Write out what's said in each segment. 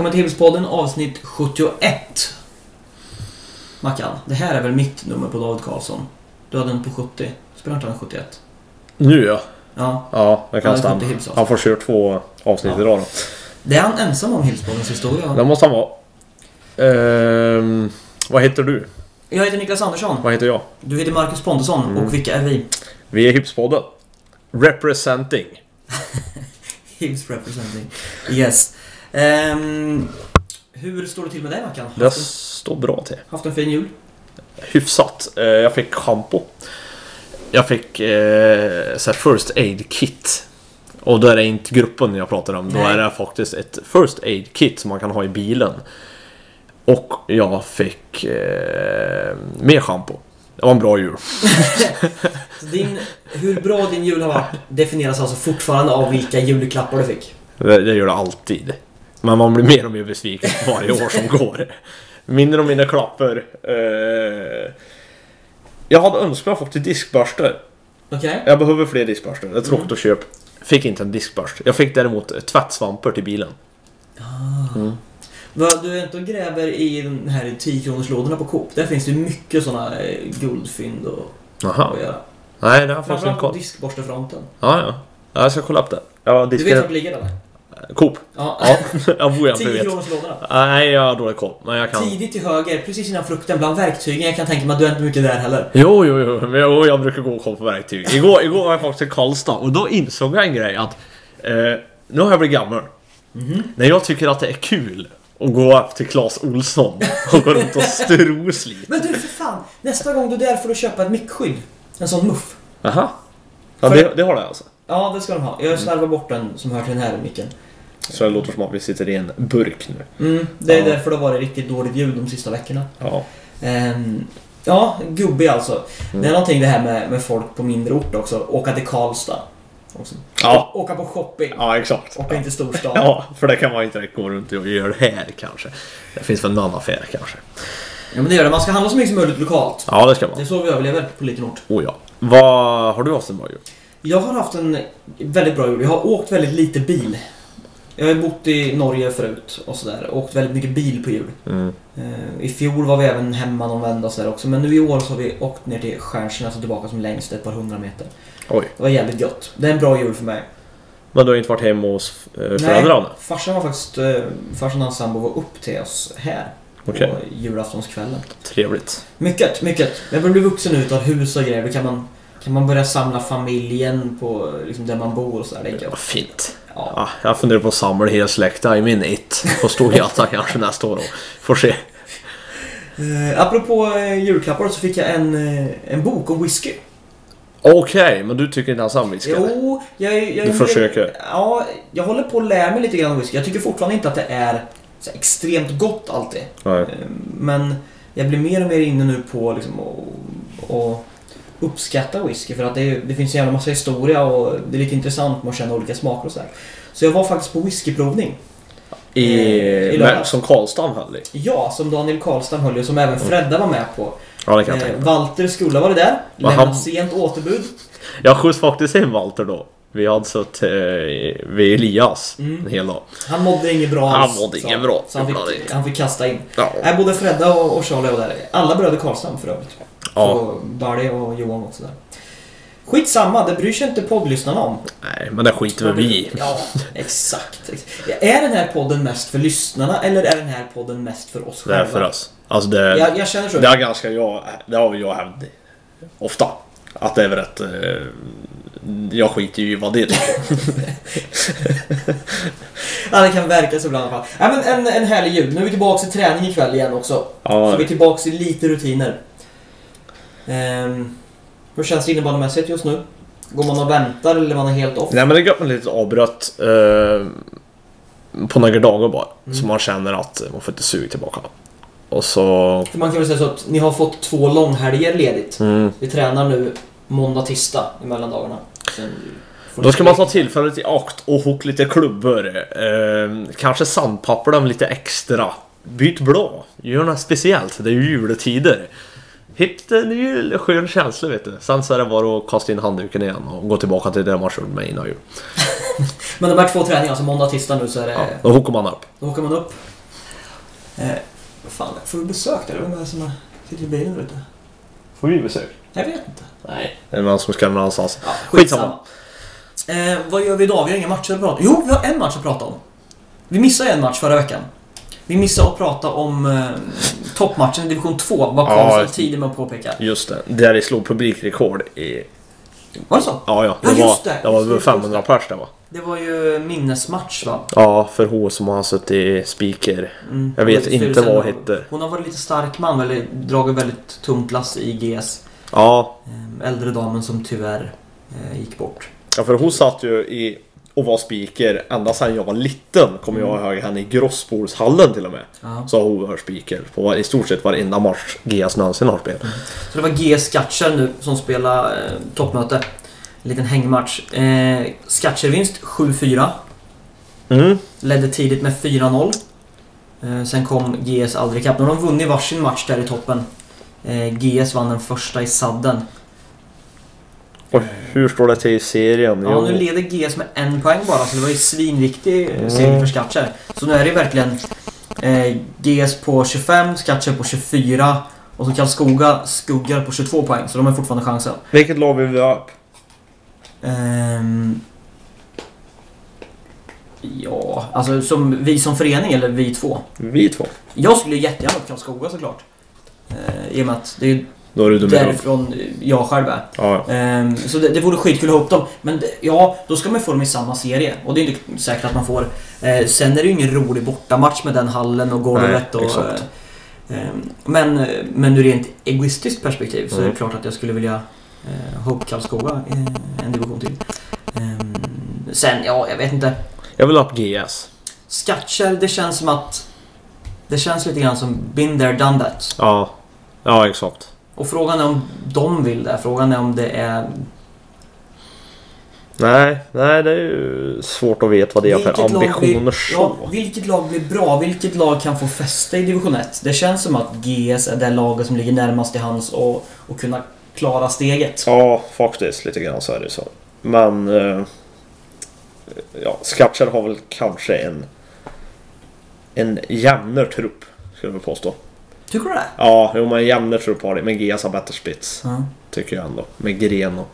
Välkommen till Hillspodden avsnitt 71. Mackan, det här är väl mitt nummer på David Karlsson? Du hade den på 70. Spelar inte han 71? Nu ja. Ja. Ja, det kan stämma. Han får köra två avsnitt Ja. idag då. Det är han ensam om Hillspoddens historia. Det måste han vara. Ehm, vad heter du? Jag heter Niklas Andersson. Vad heter jag? Du heter Marcus Pontusson. Mm. Och vilka är vi? Vi är Hipspodden. Representing. Hibs representing. Yes. Ehm, hur står det till med dig Mackan? Det en, står bra till. haft en fin jul? Hyfsat. Eh, jag fick schampo. Jag fick eh, så här first aid kit. Och då är det inte gruppen jag pratar om. Då Nej. är det faktiskt ett first aid kit som man kan ha i bilen. Och jag fick eh, mer schampo. Det var en bra jul. Så din, hur bra din jul har varit definieras alltså fortfarande av vilka julklappar du fick. Det, det gör det alltid. Men man blir mer och mer besviken varje år som går. Mindre och mindre klappar. Eh, jag hade önskat få till diskborste. Okej? Jag behöver fler diskborstar. Det är tråkigt att köpa. Fick inte en diskborste. Jag fick däremot tvättsvampar till bilen. Vad, Du är inte och gräver i den här 10 kronorslådorna på Coop? Där finns det mycket såna eh, guldfynd och, Jaha. att göra. Nej, det har jag faktiskt inte Framförallt på koll. diskborstefronten. Ja, ja. Ja, Jag ska kolla upp det. Ja, Du vet vart det ligger eller? Coop. Ja. Ja, jag bor jag inte 10 vet. kronorslådorna. Nej, jag har dålig koll. Men jag kan. Tidigt till höger, precis innan frukten, bland verktygen. Jag kan tänka mig att du är inte mycket där heller. Jo, jo, jo. Men jag, jag brukar gå och kolla på verktyg. Igår, igår var jag faktiskt i Karlstad och då insåg jag en grej att eh, nu har jag blivit gammal. Mhm. När jag tycker att det är kul att gå upp till Clas Olsson och gå runt och stros lite. Men du för fan! Nästa gång du är där får du köpa ett mickskydd. En sån muff. Jaha. Ja, För- det, det har det alltså. Ja, det ska de ha. Jag slarvar bort den som hör till den här micken. Så det låter som att vi sitter i en burk nu. Mm, det är Ja. därför det har varit riktigt dåligt ljud de sista veckorna. Ja. Ehm, ja, gubbig alltså. Mm. Det är någonting det här med, med folk på mindre ort också. Åka till Karlstad. Också. Ja. Åka på shopping. Ja, exakt. Åka in till storstan. Ja, för det kan man inte direkt gå runt och göra här kanske. Det finns väl någon affär kanske. Ja, men det gör det. Man ska handla så mycket som möjligt lokalt. Ja, det ska Det är man. så vi överlever på liten ort. Oh ja. Vad har du haft en bra jul? Jag har haft en väldigt bra jul. Jag har åkt väldigt lite bil. Jag har bott i Norge förut och sådär. Åkt väldigt mycket bil på jul. Mm. Eh, I fjol var vi även hemma någon vända och sådär också. Men nu i år så har vi åkt ner till Stjärnsjön, alltså tillbaka som längst ett par hundra meter. Oj. Det var jävligt gött. Det är en bra jul för mig. Men du har inte varit hemma hos eh, föräldrarna? farsan var faktiskt... Eh, farsan och hans sambo var upp till oss här. Okej. På julaftonskvällen. Trevligt. Mycket, mycket. När man blir vuxen ut av hus och grejer, då kan man, kan man börja samla familjen på liksom, där man bor och sådär. Det gött. fint. Ja. Ja, jag funderar på att samla hela släkten i min it på Storgata kanske nästa år. då. Får se. Eh, apropå eh, julklappar så fick jag en, eh, en bok om whisky. Okej, men du tycker inte alls om whisky? Jo, jag, jag, jag Du försöker. Ja, jag håller på att lära mig lite grann om whisky. Jag tycker fortfarande inte att det är extremt gott alltid. Nej. Eh, Men jag blir mer och mer inne nu på liksom att att uppskatta whisky för att det, är, det finns en jävla massa historia och det är lite intressant med att känna olika smaker och sådär. Så jag var faktiskt på whiskyprovning. I, i med, lördags. som Karlstad höll i? Ja, som Daniel Karlstam höll ju, som även Fredda var med på. Ja, det kan jag Eh, tänka. Walter skulle ha varit där, lämnat han- sent återbud. Jag skjuts faktiskt hem Walter då. Vi hade suttit eh, vid Elias Mm. en hel dag. Han mådde inget bra Han mådde inget bra. Så han fick, han fick kasta in. Ja. Nej, både Fredda och, och Charlie var där. Alla bröder Karlstam för övrigt. Ja. Och Barry och Johan också där. Skitsamma, det bryr sig inte poddlyssnarna om. Nej, men det skiter väl vi i. Ja, exakt. Är den här podden mest för lyssnarna eller är den här podden mest för oss Det är själva? för oss. Alltså det, Jag, jag känner så. det, är ganska jag, det har vi jag hävdat ofta. Att det är väl rätt... Eh, jag skiter ju i vad det tycker. Ja, det kan verka så ibland i alla fall. Ja, men en, en härlig jul. Nu är vi tillbaka i träning ikväll igen också. Ja, Så vi är tillbaka i lite rutiner. Ehm, hur känns det innebandymässigt just nu? Går man och väntar eller är man helt off? Nej men det går man lite avbrott eh, på några dagar bara. Mm. Så man känner att man får inte sug tillbaka. Och så... För man kan väl säga så att ni har fått två långhelger ledigt. Mm, Vi tränar nu måndag, tisdag i mellandagarna. Sen då ska man ta tillfället i akt och hugga lite klubbor. Eh, kanske sandpapper dem lite extra. Byt blå. Gör något speciellt. Det är ju juletider. Hitt en ny skön känsla vet du. Sen så är det bara att kasta in handduken igen och gå tillbaka till det man körde med innan jul. Men de här två träningarna, alltså måndag och tisdag nu så är det... Ja, då hookar man upp. Då åker man upp. Eh, fan, får vi besök eller? Vem är det som sitter i bilen där ute? Får vi besök? Jag vet inte. Nej. Det är någon som ska någonstans. Ja, Skitsamma. skitsamma. Eh, vad gör vi idag? Vi har inga matcher att prata om. Jo, vi har en match att prata om. Vi missade en match förra veckan. Vi missade att prata om eh, toppmatchen i division 2, var Ja, Karlstad just- tidig med att påpeka. Just det. Där det slog publikrekord i... Var det så? Ja, ja. Ja, Det just var, det. det var Just över det, 500 pers det var. Det var ju minnesmatch va? Ja, för hon som har suttit i speaker. Mm. Jag vet inte vad hon hette. Hon har varit lite stark man, eller dragit väldigt tungt lass i GS. Ja, Eh, äldre damen som tyvärr eh, gick bort. Ja, för hon satt ju i och var speaker ända sedan jag var liten. Kommer jag ihåg henne i Grossbordshallen till och med. Ja. Så har hon varit speaker på i stort sett varenda match GS någonsin har spelat. Så det var GS Skatcher nu som spelade eh, toppmöte. En liten hängmatch. Eh, Skatcher-vinst 7-4. Mm. Ledde tidigt med 4-0. Eh, sen kom GS aldrig ikapp. Nu har de vunnit varsin match där i toppen. Eh, GS vann den första i sadden. Och hur står det till i serien? Ja, nu leder GS med en poäng bara, så det var ju svinviktig Mm. seger för Skatcher. Så nu är det verkligen eh, GS på 25, Skatcher på 24 och så Karlskoga skuggar på 22 poäng, så de har fortfarande chansen. Vilket lag vill vi ha upp? Ehm, ja, alltså som vi som förening eller vi två? Vi två. Jag skulle jättegärna upp Karlskoga såklart. Eh, I och med att det är Då är du dum därifrån jag själv är. Ja. Ehm, så det, det vore skitkul att ha upp dem. Men det, ja, då ska man få dem i samma serie. Och det är inte säkert att man får. Eh, sen är det ju ingen rolig bortamatch med den hallen och golvet. Nej, Och, exakt. eh, ehm, men, men ur rent egoistiskt perspektiv så är Mm. det klart att jag skulle vilja eh, ha upp Karlskoga en division till. Ehm, sen, ja, jag vet inte. Jag vill ha upp GS. Skatcher, det känns som att... Det känns lite grann som been there, done that. Ja. Ja, exakt. Och frågan är om de vill det. Frågan är om det är Nej, nej det är ju svårt att veta vad det är för ambitioner blir, ja, vilket lag blir bra? Vilket lag kan få fäste i division 1? Det känns som att GS är det laget som ligger närmast till hands och, och kunna klara steget. Ja, faktiskt. Lite grann så är det så. Men... Eh, ja, Skatcher har väl kanske en... En jämnare trupp, skulle jag påstå. Tycker du det? Ja, jo men en jämnare trupp har det. Men GS har bättre spets. Ja. Tycker jag ändå. Med Gren och...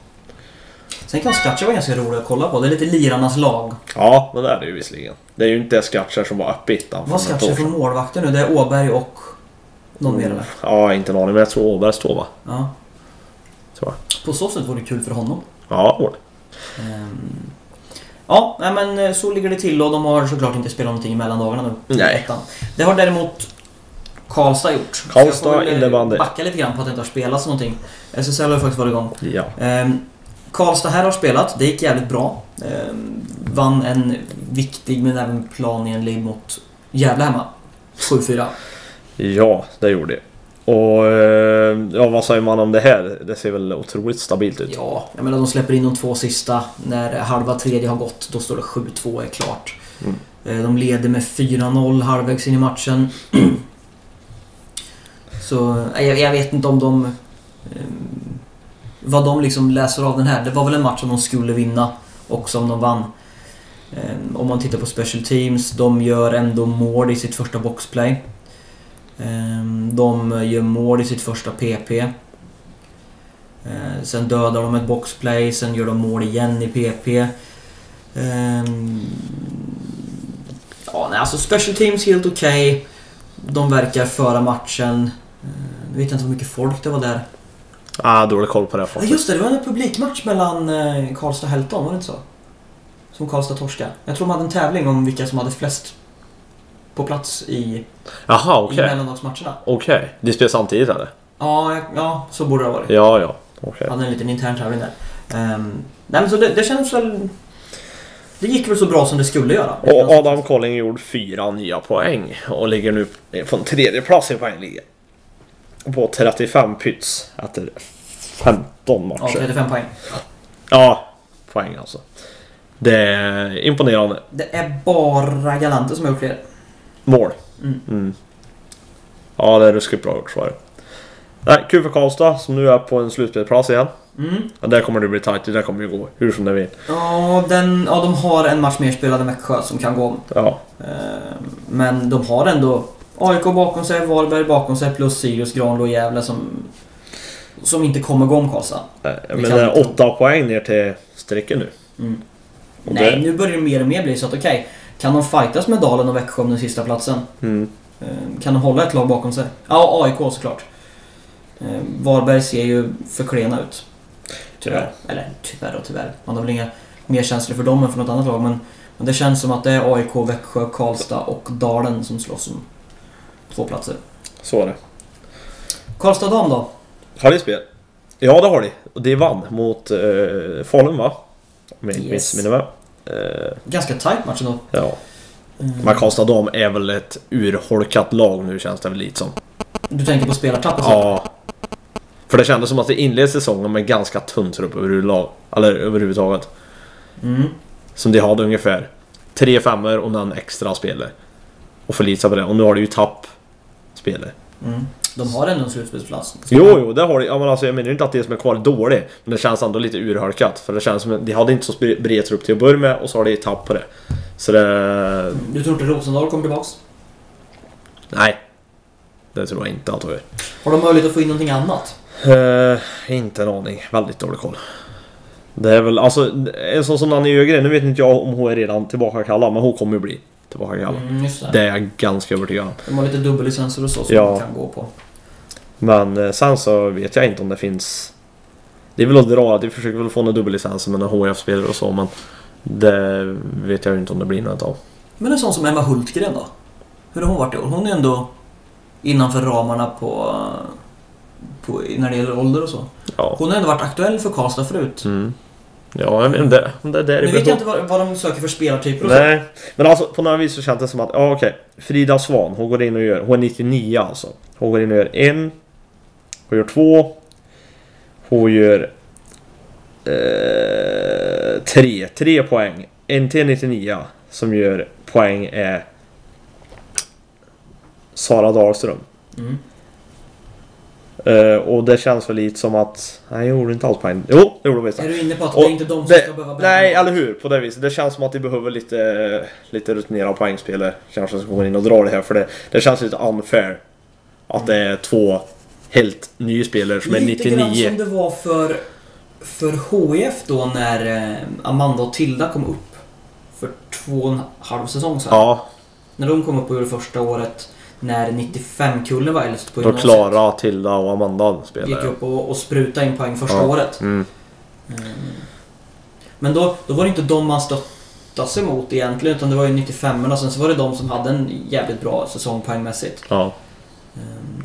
Sen kan Skatcher vara ganska rolig att kolla på. Det är lite lirarnas lag. Ja, men det är det ju visserligen. Det är ju inte Skatcher som var uppe i ettan Vad för sedan. målvakter nu? Det är Åberg och någon mer eller? Ja, inte en aning. Men jag tror Åberg står va? Ja. Tror jag. På så sätt vore det kul för honom. Ja, det var det. Ehm, Ja, men eh, så ligger det till och de har såklart inte spelat någonting i mellandagarna nu. Nej. Det har däremot Karlstad gjort. Så Karlstad eh, innebandy. backa lite grann på att det inte har spelats någonting. SSL har faktiskt varit igång. Ja. Ehm, Karlstad här har spelat, det gick jävligt bra. Ehm, vann en viktig men även planenlig mot Gävle hemma. 7-4. Ja, det gjorde det. Och eh, ja, vad säger man om det här? Det ser väl otroligt stabilt ut. Ja, jag menar de släpper in de två sista. När halva tredje har gått, då står det 7-2 är klart. Mm. Eh, De leder med 4-0 halvvägs in i matchen. Så eh, jag, jag vet inte om de... eh, Vad de liksom läser av den här. Det var väl en match som de skulle vinna och som de vann. Eh, Om man tittar på Special Teams, de gör ändå mål i sitt första boxplay. Eh, De gör mål i sitt första PP. Eh, Sen dödar de ett boxplay, sen gör de mål igen i PP. Eh, ja, nej, alltså special teams helt okej. De verkar föra matchen. Eh, Nu vet jag inte hur mycket folk det var där. Ah, dålig koll på det Ja, faktiskt. just det, det var en publikmatch mellan eh, Karlstad och Helton, var det inte så? Som Karlstad torskade. Jag tror de hade en tävling om vilka som hade flest på plats i, Jaha, i okej. mellandagsmatcherna. Okej. De spelar samtidigt eller? Ja, ja, så borde det ha varit. Ja, ja. Okej. hade en liten intern tävling där. Ehm, nej men så det, det känns väl... Det gick väl så bra som det skulle göra. Och Adam Colling gjorde fyra nya poäng och ligger nu på en tredje plats i poängligan. På 35 pyts efter 15 Ja, matcher. 35 poäng. Ja, poäng alltså. Det är imponerande. Det är bara Galante som har gjort fler. Mål. Mm. Mm. Ja, det är ruskigt bra gjort så är det. Nej, kul för Karlstad som nu är på en slutspelsplats igen. Mm. Ja, där kommer det bli tight, det där kommer ju gå hur som det vill. Ja, den, ja, de har en match mer spelad än Växjö som kan gå om. Ja, Eh, Men de har ändå AIK bakom sig, Varberg bakom sig plus Sirius, Granlo och Gävle som, som inte kommer gå om Karlstad. eh, Det men det är åtta poäng ner till strecket nu. Mm. Nej, det- nu börjar det mer och mer bli så att okej, kan de fightas med Dalen och Växjö om den sista platsen? Mm. Eh, Kan de hålla ett lag bakom sig? Ja, AIK såklart. Eh, Varberg ser ju för klena ut. Tyvärr. Eller tyvärr och tyvärr. Man har väl inga mer känslor för dem än för något annat lag. Men, men det känns som att det är AIK, Växjö, Karlstad och Dalen som slåss om två platser. Så är det. Karlstad dam då? Har de spel? Ja, det har de. Och de vann mot eh, Falun va? Om jag inte Yes. missminner mig. Eh, Ganska tight match ändå. ja. Mm. Men Karlstad dam är väl ett urholkat lag nu känns det väl lite som. Du tänker på spelartapp och så? Ja. För det kändes som att det inledde säsongen med ganska tunn trupp överhuvudlag. Eller överhuvudtaget. Mm. Som de hade ungefär. Tre femmor och någon extra spelare. Och förlita på det. Och nu har de ju tapp spelare. Mm. De har ändå en slutspelsplats. Jo, jo, det har de. Ja, men alltså, jag menar inte att det som är kvar är dåligt. Men det känns ändå lite urholkat. För det känns som att de hade inte så bred trupp till att börja med och så har de tapp på det. Så det... Du tror inte Rosendal kommer tillbaks? Nej. Det tror jag inte att de gör. Har de möjlighet att få in någonting annat? Uh, inte en aning. Väldigt dålig koll. Det är väl, alltså en sån som Nanny Ögren, nu vet inte jag om hon är redan tillbaka kallad, men hon kommer ju bli tillbaka kallad. Mm, just det. Det är jag ganska övertygad om. De har lite dubbellicenser och så som Ja. de kan gå på. Men eh, sen så vet jag inte om det finns... Det är väl att dra, de försöker väl få några dubbellicenser med några HF-spelare och så, men det vet jag inte om det blir något av. Men en sån som Emma Hultgren då? Hur har hon varit i år? Hon är ändå innanför ramarna på, på, när det gäller ålder och så. Ja. Hon har ändå varit aktuell för Karlstad förut. Mm. Ja, jag vet inte. om Det, det är Nu vet jag inte vad, vad de söker för spelartyper och så. Nej, men alltså på några vis så känns det som att, ja okej. Frida Svan, hon går in och gör, hon är 99 alltså. Hon går in och gör en. Hon gör två. Hon gör... Eh, tre, tre poäng. En till 99 som gör poäng är Sara Dahlström. Mm. Eh, och det känns väl lite som att... Nej, jag gjorde inte alls poäng. Jo, det gjorde hon visst. Är du inne på att Och det är inte de som det- ska behöva bränna Nej, eller hur? På det viset. Det känns som att de behöver lite, lite rutinerade poängspelare. Kanske som går in och drar det här. För det, det känns lite unfair. Att det är två helt nya spelare som är Lite grann 99. som det var för, för HF då när eh, Amanda och Tilda kom upp. För två och en halv säsong sedan. Ja, När de kom upp och gjorde första året när 95-kullen var äldst på då gymnasiet. Klara, Tilda och Amanda Gick spelade. upp och, och sprutade in poäng första Ja. året. Mm. Mm. Men då, då var det inte de man stöttade sig mot egentligen utan det var ju 95orna. Sen så var det de som hade en jävligt bra säsong poängmässigt. Ja. Mm.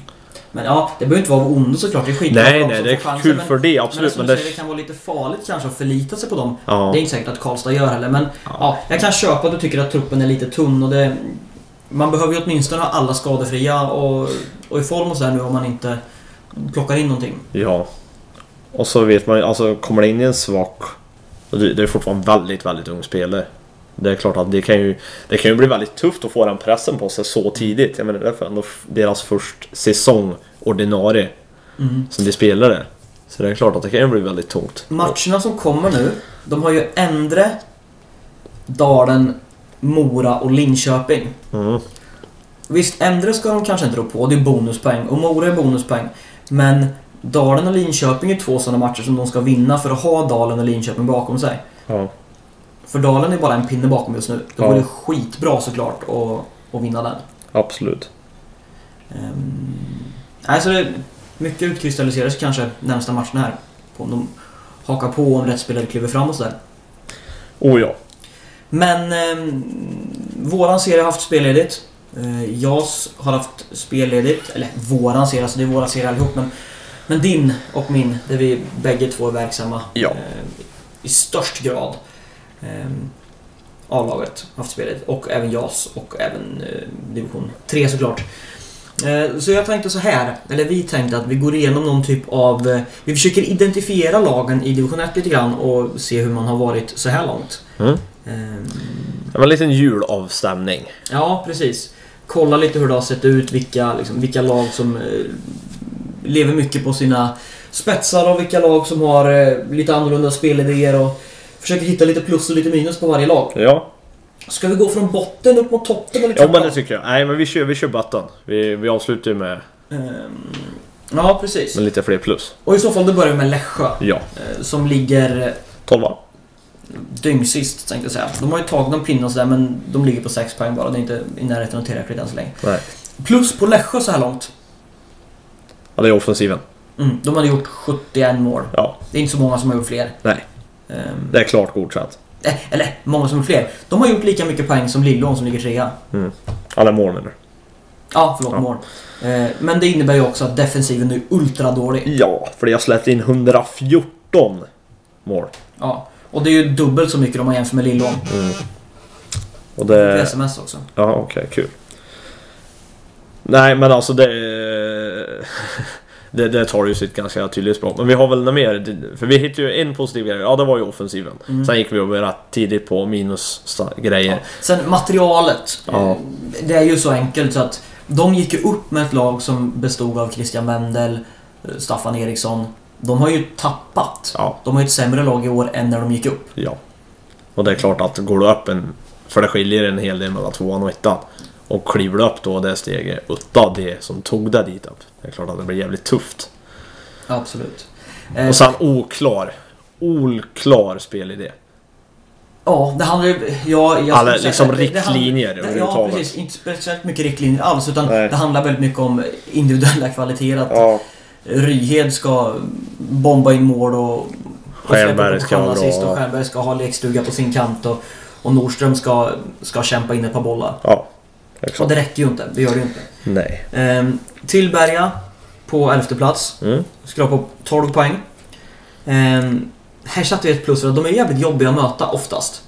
Men ja, det behöver inte vara av ondo såklart. Det är skitbra Nej, nej, det är får chansen, kul men- för det. Men Absolut. Men du det... det kan vara lite farligt kanske att förlita sig på dem. Ja. Det är inte säkert att Karlstad gör heller, men Ja. ja, jag kan köpa att du tycker att truppen är lite tunn och det... Man behöver ju åtminstone ha alla skadefria och, och i form och så här nu om man inte plockar in någonting. Ja. Och så vet man ju, alltså kommer det in i en svag... Det är fortfarande väldigt, väldigt ung spelare. Det är klart att det kan ju, det kan ju bli väldigt tufft att få den pressen på sig så tidigt. Jag menar det är för ändå deras först säsong ordinarie Mm. som de spelar där. Så det är klart att det kan ju bli väldigt tungt. Matcherna som kommer nu, de har ju Endre, Dalen, Mora och Linköping. Mm. Visst, Endre ska de kanske inte rå på, det är bonuspoäng. Och Mora är bonuspoäng. Men Dalen och Linköping är två sådana matcher som de ska vinna för att ha Dalen och Linköping bakom sig. Ja. För Dalen är bara en pinne bakom just nu. Det Ja. vore skitbra såklart att, att vinna den. Absolut. Um, nej, så det mycket utkristalliseras kanske närmsta matchen här. På om de hakar på om rätt spelare kliver fram och sådär. Oh ja. Men ehm, våran serie har haft spelledigt. Uh, JAS har haft spelledigt. Eller våran serie, alltså det är våra serier allihop. Men, men din och min, där vi bägge två är verksamma Ja. eh, i störst grad. Um, A-laget har haft spelledigt. Och även JAS och även eh, division 3 såklart. Eh, Så jag tänkte så här, eller vi tänkte att vi går igenom någon typ av... eh, Vi försöker identifiera lagen i division 1 lite grann och se hur man har varit så här långt. Mm. Ehm, Det var en liten julavstämning. Ja, precis. Kolla lite hur det har sett ut, vilka, liksom, vilka lag som eh, lever mycket på sina spetsar av vilka lag som har eh, lite annorlunda spelidéer och försöker hitta lite plus och lite minus på varje lag. Ja, Ska vi gå från botten upp mot toppen eller ja men det tycker jag. Nej men vi kör, vi kör button. Vi, vi avslutar ju med, Ehm, Ja, precis. med lite fler plus. Och i så fall då börjar vi med Lässjö. Ja, eh, Som ligger 12 dyngsist tänkte jag säga. De har ju tagit någon pinne och sådär men de ligger på 6 poäng bara. Det är inte i närheten av tillräckligt än så länge. Nej. Plus på Lässjö så här långt. Ja, det är offensiven. Mm, de hade gjort 71 mål. Ja, Det är inte så många som har gjort fler. nej. Ehm, Det är klart godkänt. eh, eller många som har gjort fler. De har gjort lika mycket poäng som Lillån som ligger trea. Alla mål menar? Ja, förlåt, Ja. mål. Eh, men det innebär ju också att defensiven är ultra dålig. Ja, för jag släppt in 114 mål. Ja. Och det är ju dubbelt så mycket om man jämför med Lillån. Mm. Och På det... sms också. Ja, okej, kul. Nej, men alltså det... det, det tar ju sitt ganska tydligt språk. Men vi har väl något mer? För vi hittade ju en positiv grej. Ja, det var ju offensiven. Mm. Sen gick vi över rätt tidigt på minus-grejer. Ja. Sen materialet. Ja. eh, Det är ju så enkelt så att de gick ju upp med ett lag som bestod av Christian Wendel, eh, Staffan Eriksson. De har ju tappat. Ja, De har ju ett sämre lag i år än när de gick upp. ja. Och det är klart att går du upp en... För det skiljer en hel del mellan tvåan och ettan. Och kliver du upp då det steget utav det som tog dig dit upp. Det är klart att det blir jävligt tufft. Absolut. Eh, Och sen oklar. Oklar spelidé. Ja, det handlar ju... Ja, jag Alla skulle liksom säga- det- det riktlinjer Ja, precis. Inte speciellt mycket riktlinjer alls. Utan Nej. det handlar väldigt mycket om individuella kvaliteter. Att Ja. Ryhed ska bomba in mål och... och Stjernberg ska assist bra. Och Stjernberg ska ha lekstuga på sin kant. Och, och Nordström ska, ska kämpa in ett par bollar. Ja. Och Exakt. det räcker ju inte. Det gör det ju inte. Nej. Ehm, Tillberga på elfte plats. Mm. Skrapar på 12 poäng. Ehm, här satte vi ett plus för att de är jävligt jobbiga att möta oftast.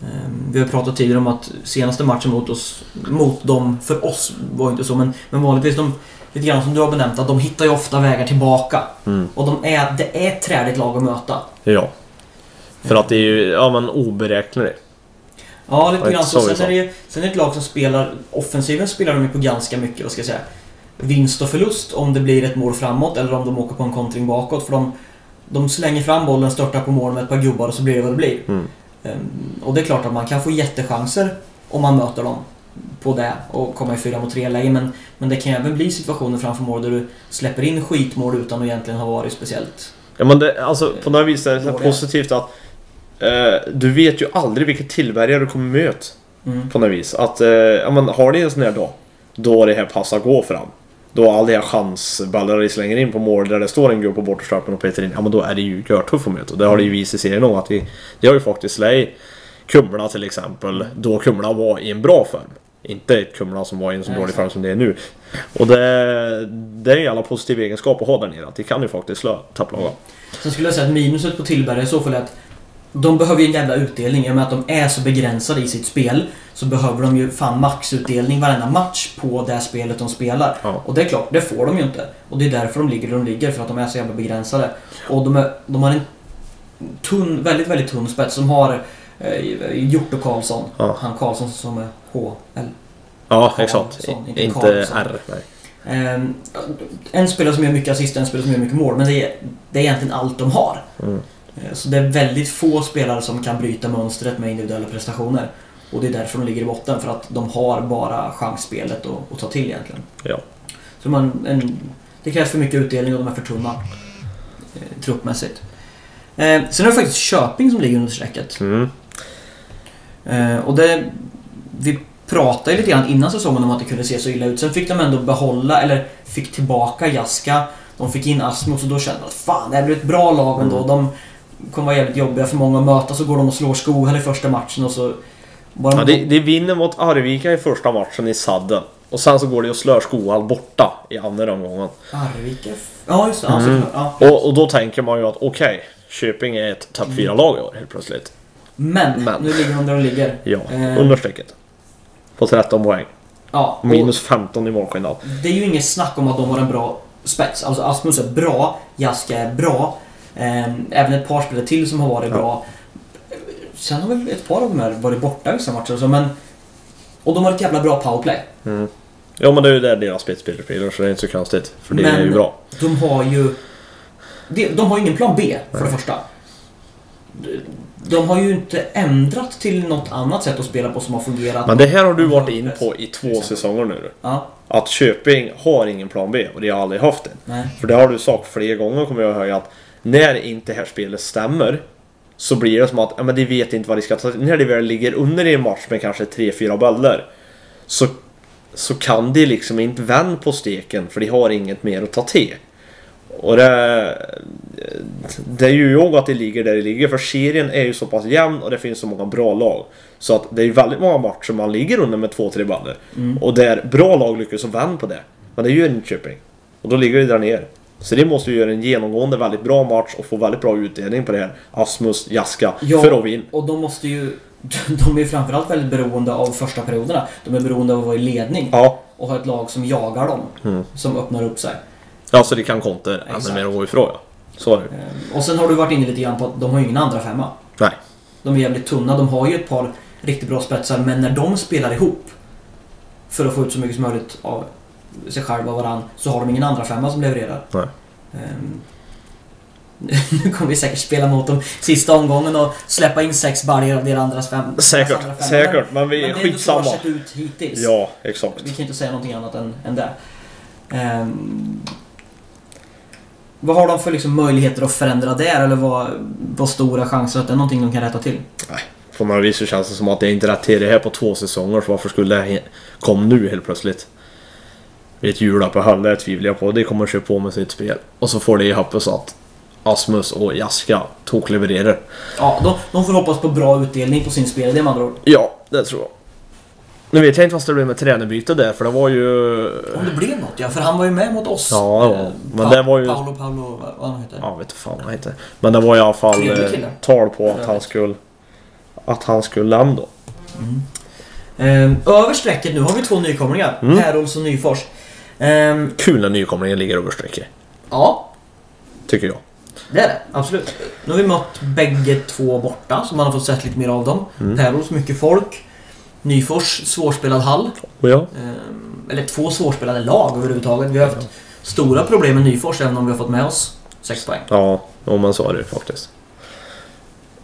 Ehm, vi har pratat tidigare om att senaste matchen mot oss, mot dem, för oss var inte så, men, men vanligtvis de, lite grann som du har benämnt, att de hittar ju ofta vägar tillbaka. Mm. Och de är, det är ett träligt lag att möta. Ja. För att det är ju, ja men oberäkneligt. Ja, lite grann så. Sen är det ju sen är det ett lag som spelar... Offensiven spelar de ju på ganska mycket, vad ska jag säga, vinst och förlust om det blir ett mål framåt eller om de åker på en kontring bakåt. För de, de slänger fram bollen, störtar på mål med ett par gubbar och så blir det vad det blir. Mm. Ehm, Och det är klart att man kan få jättechanser om man möter dem på det och komma i fyra mot tre läge men, men det kan ju även bli situationer framför mål där du släpper in skitmål utan att egentligen ha varit speciellt... Ja men det, alltså på något vis är det positivt att eh, du vet ju aldrig vilket tillverkare du kommer möta. Mm. På något vis. Att, eh, ja men har ni en sån här dag. Då det här passar gå fram. Då all de här chansballar de slänger in på mål där det står en gubbe på bortastrappen och petar in. Ja men då är det ju görtufft att möta. Och det har det ju visat i serien om att vi... Det har ju faktiskt slägt Kumla till exempel. Då Kumla var i en bra form. Inte ett Kumla som var i en så Nej, dålig form som det är nu. Och det, det är en jävla positiv egenskap att ha där nere. Att de kan ju faktiskt slå tapplagen. Sen skulle jag säga att minuset på Tillberga i så fall är att de behöver ju en jävla utdelning. I och med att de är så begränsade i sitt spel så behöver de ju fan maxutdelning varenda match på det spelet de spelar. Ja. Och det är klart, det får de ju inte. Och det är därför de ligger där de ligger, för att de är så jävla begränsade. Och de, är, de har en tunn, väldigt, väldigt tunn spets som har Hjort och Karlsson. Ja. Han Karlsson som är HL. Ja, exakt. inte Inte. R. Nej. Ehm, en spelare som gör mycket assist, en spelare som gör mycket mål. Men det är, det är egentligen allt de har. Mm. Eh, Så det är väldigt få spelare som kan bryta mönstret med individuella prestationer. Och det är därför de ligger i botten, för att de har bara chansspelet att, att ta till egentligen. Ja. Så man, en, det krävs för mycket utdelning och de är för tunna. Eh, truppmässigt. Eh, sen är det faktiskt Köping som ligger under strecket. Mm. Eh, och det... Vi pratade lite grann innan säsongen om att det kunde se så illa ut. Sen fick de ändå behålla, eller fick tillbaka Jaska. De fick in Asmus och då kände man att fan, det här blir ett bra lag ändå. Mm. De kommer vara jävligt jobbiga för många att möta. Så går de och slår Skoghall i första matchen och så... Bara Ja, det, det vinner mot Arvika i första matchen i sadden. Och sen så går det och slår Skoghall borta i andra omgången. Arvika... Ja, just det. Mm. ja. Och, och då tänker man ju att okej, Köping är ett topp 4-lag i år helt plötsligt. Men, Men. nu ligger de där de ligger. Ja, Eh. under strecket. På 13 poäng. Ja, Minus 15 i målskillnad. Det är ju inget snack om att de har en bra spets. Alltså Asmus är bra, Jaska är bra. Ehm, även ett par spelare till som har varit Ja. bra. Sen har väl ett par av dem här varit borta vissa matcher så, men... Och de har ett jävla bra powerplay. Mm. Ja men det är ju där deras spetsspelare spelar så det är inte så konstigt. För det Men- är ju bra. De har ju... De, de har ju ingen plan B, för det första. De- har ju inte ändrat till något annat sätt att spela på som har fungerat. Men det här har du varit Ja, in på i två säsonger nu. Ja, Att Köping har ingen plan B och det har aldrig haft det. För det har du sagt flera gånger kommer jag ihåg att när inte det här spelet stämmer så blir det som att ja, men de vet inte vad de ska ta När de väl ligger under i en match med kanske 3-4 bollar så, så kan de liksom inte vända på steken för de har inget mer att ta till. Och det, det är ju jag att det ligger där det ligger för serien är ju så pass jämn och det finns så många bra lag. Så att det är ju väldigt många matcher man ligger under med 2-3 baller. Och där bra lag lyckas att vända på det. Men det gör inte Köping. Och då ligger det där nere. Så det måste ju göra en genomgående väldigt bra match och få väldigt bra utdelning på det här. Asmus, Jaska, Ja, för att vinna. och de måste ju... De är ju framförallt väldigt beroende av första perioderna. De är beroende av att vara i ledning. Ja, Och ha ett lag som jagar dem. Mm. Som öppnar upp sig. Ja så det kan kontra ännu mer och gå ifrån ja. Så är det. Ehm, Och sen har du varit inne lite grann på att de har ju ingen andra femma. Nej. De är jävligt tunna. De har ju ett par riktigt bra spetsar, men när de spelar ihop för att få ut så mycket som möjligt av sig själva och varann så har de ingen andra femma som levererar. Nej. Ehm, nu kommer vi säkert spela mot dem sista omgången och släppa in sex baljor av deras andras fem. Säkert, andra femma. säkert. Men Men vi det är är ändå så det skitsamma. har sett ut hittills. Ja, exakt. Vi kan inte säga någonting annat än, än det. Ehm, vad har de för liksom möjligheter att förändra där? Eller vad, vad stora chanser att det är någonting de kan rätta till? På något vis så känns det som att det inte rätt till det här på två säsonger. Så varför skulle det komma nu helt plötsligt? Vid ett juluppehåll, det tvivlar jag på. Det kommer köra på med sitt spel. Och så får det i hoppas att Asmus och Jaska toklevererar. Ja, de, de får hoppas på bra utdelning på sin spelidé med andra ord. Ja, det tror jag. Nu vet jag inte vad det blev med tränarbyte där, för det var ju... Om det blev något ja, för han var ju med mot oss. Ja, ja. Eh, Men Pa- det var ju- Paolo, Paolo, vad han heter. Ja, vet fan vad han heter. Men det var i alla fall eh, tal på att han skulle... Att han skulle lämna då. Ehm, över strecket nu har vi två nykomlingar. Mm. Härols och Nyfors. Ehm, Kul när nykomlingen ligger över strecket. ja, Tycker jag. det är det. Absolut. Nu har vi mött bägge två borta, så man har fått sett lite mer av dem. Mm. Härols, mycket folk. Nyfors, svårspelad hall. Och ja. Ehm, eller två svårspelade lag överhuvudtaget. Vi har haft stora problem med Nyfors, även om vi har fått med oss sex poäng. Ja, om man sa det faktiskt.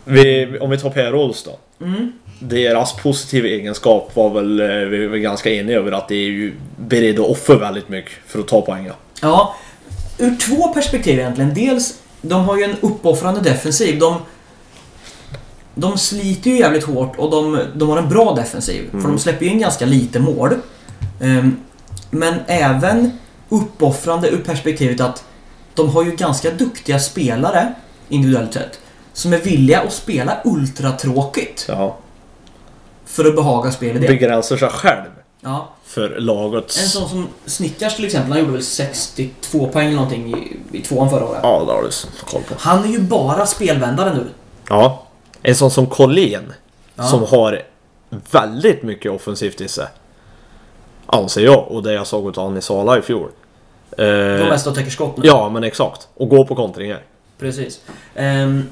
Vi, om vi tar Per Rolls då. Mm. Deras positiva egenskap var väl, eh, vi väl ganska eniga över att det är ju beredda att offra väldigt mycket för att ta poäng. Ja, ur två perspektiv egentligen. Dels, de har ju en uppoffrande defensiv. De, de sliter ju jävligt hårt och de, de har en bra defensiv. För de släpper ju in ganska lite mål. Ehm, men även uppoffrande ur perspektivet att de har ju ganska duktiga spelare, individuellt sett, som är villiga att spela ultratråkigt Ja. för att behaga spelidén. Begränsar sig själv Ja, för lagets... en sån som Snickars till exempel, han gjorde väl 62 poäng eller någonting i, i tvåan förra året. Ja, det har du koll på. Han är ju bara spelvändare nu. Ja. En sån som Collén. Ja. Som har väldigt mycket offensivt i sig. Anser jag. Och det jag såg utav han i Sala i fjol. Eh, mest och täcker skott nu. ja, men exakt. Och gå på kontringar. Precis. Ehm,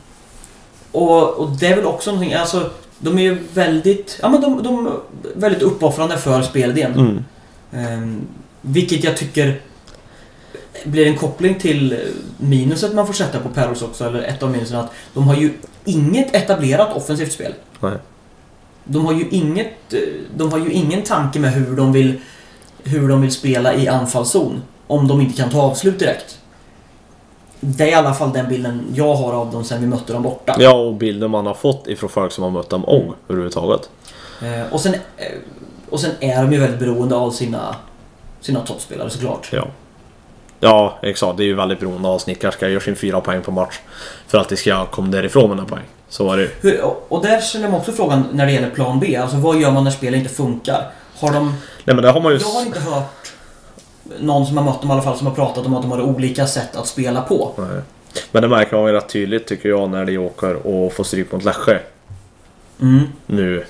och, och det är väl också någonting, alltså de är ju väldigt, ja men de, de är väldigt uppoffrande för spelidén. Mm. Ehm, vilket jag tycker blir en koppling till minuset man får sätta på Perros också, eller ett av minusen att de har ju inget etablerat offensivt spel. Nej. De har ju inget, eh, de har ju ingen tanke med hur de vill, hur de vill spela i anfallszon. Om de inte kan ta avslut direkt. Det är i alla fall den bilden jag har av dem sen vi mötte dem borta. Ja, och bilden man har fått ifrån folk som har mött dem om överhuvudtaget. Eh, och, sen, eh, och sen är de ju väldigt beroende av sina, sina toppspelare såklart. Ja. Ja, exakt. Det är ju väldigt beroende av Snickar ska göra sin fyra poäng på match. För att det ska komma därifrån med några poäng. Så var det. Hur, och- och där ställer man också frågan när det gäller plan B. Alltså vad gör man när spelet inte funkar? Har de... Nej men det har man ju... Jag har inte hört någon som har mött dem i alla fall som har pratat om att de har olika sätt att spela på. Nej. Men det märker man ju rätt tydligt tycker jag när de åker och får stryk mot Lässjö. Mm. Nu.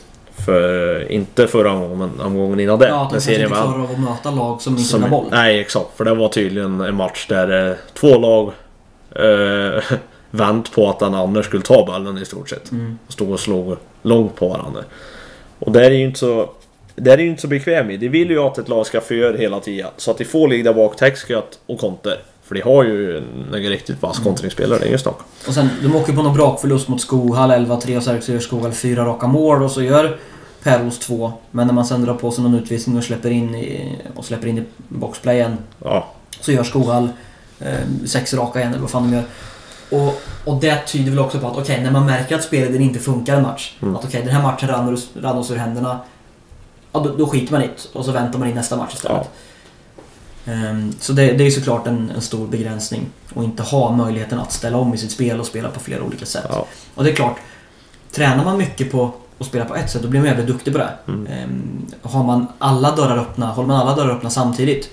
För, inte förra omgången, men omgången innan det. Ja, att de inte klarar av att möta lag som inte har boll. Nej, exakt. För det var tydligen en match där eh, två lag eh, vänt på att den andra skulle ta bollen i stort sett. Mm. Och stod och slog långt på varandra. Och det är ju inte så... det är ju inte så bekväm i. De vill ju att ett lag ska föra hela tiden. Så att de får ligga där bak, täcksköt och konter. För de har ju en riktigt vass kontringsspelare, det är ju snack. Och sen, de åker på någon brakförlust mot Skoghall 11-3 och så gör Skoghall fyra raka mål och så gör Perros två. Men när man sen drar på sig någon utvisning och släpper in i, och släpper in i boxplayen Ja. så gör Skoghall eh, sex raka igen eller vad fan de gör. Och, och det tyder väl också på att okej, när man märker att spelet inte funkar en match. Mm. Att okej, den här matchen rann, oss- rann oss ur händerna. Ja, då, då skiter man i det och så väntar man in nästa match istället. Ehm, så det, det är såklart en, en stor begränsning. att inte ha möjligheten att ställa om i sitt spel och spela på flera olika sätt. Ja. Och det är klart, tränar man mycket på att spela på ett sätt, då blir man jävligt duktig på det. Mm. Ehm, har man alla dörrar öppna, håller man alla dörrar öppna samtidigt,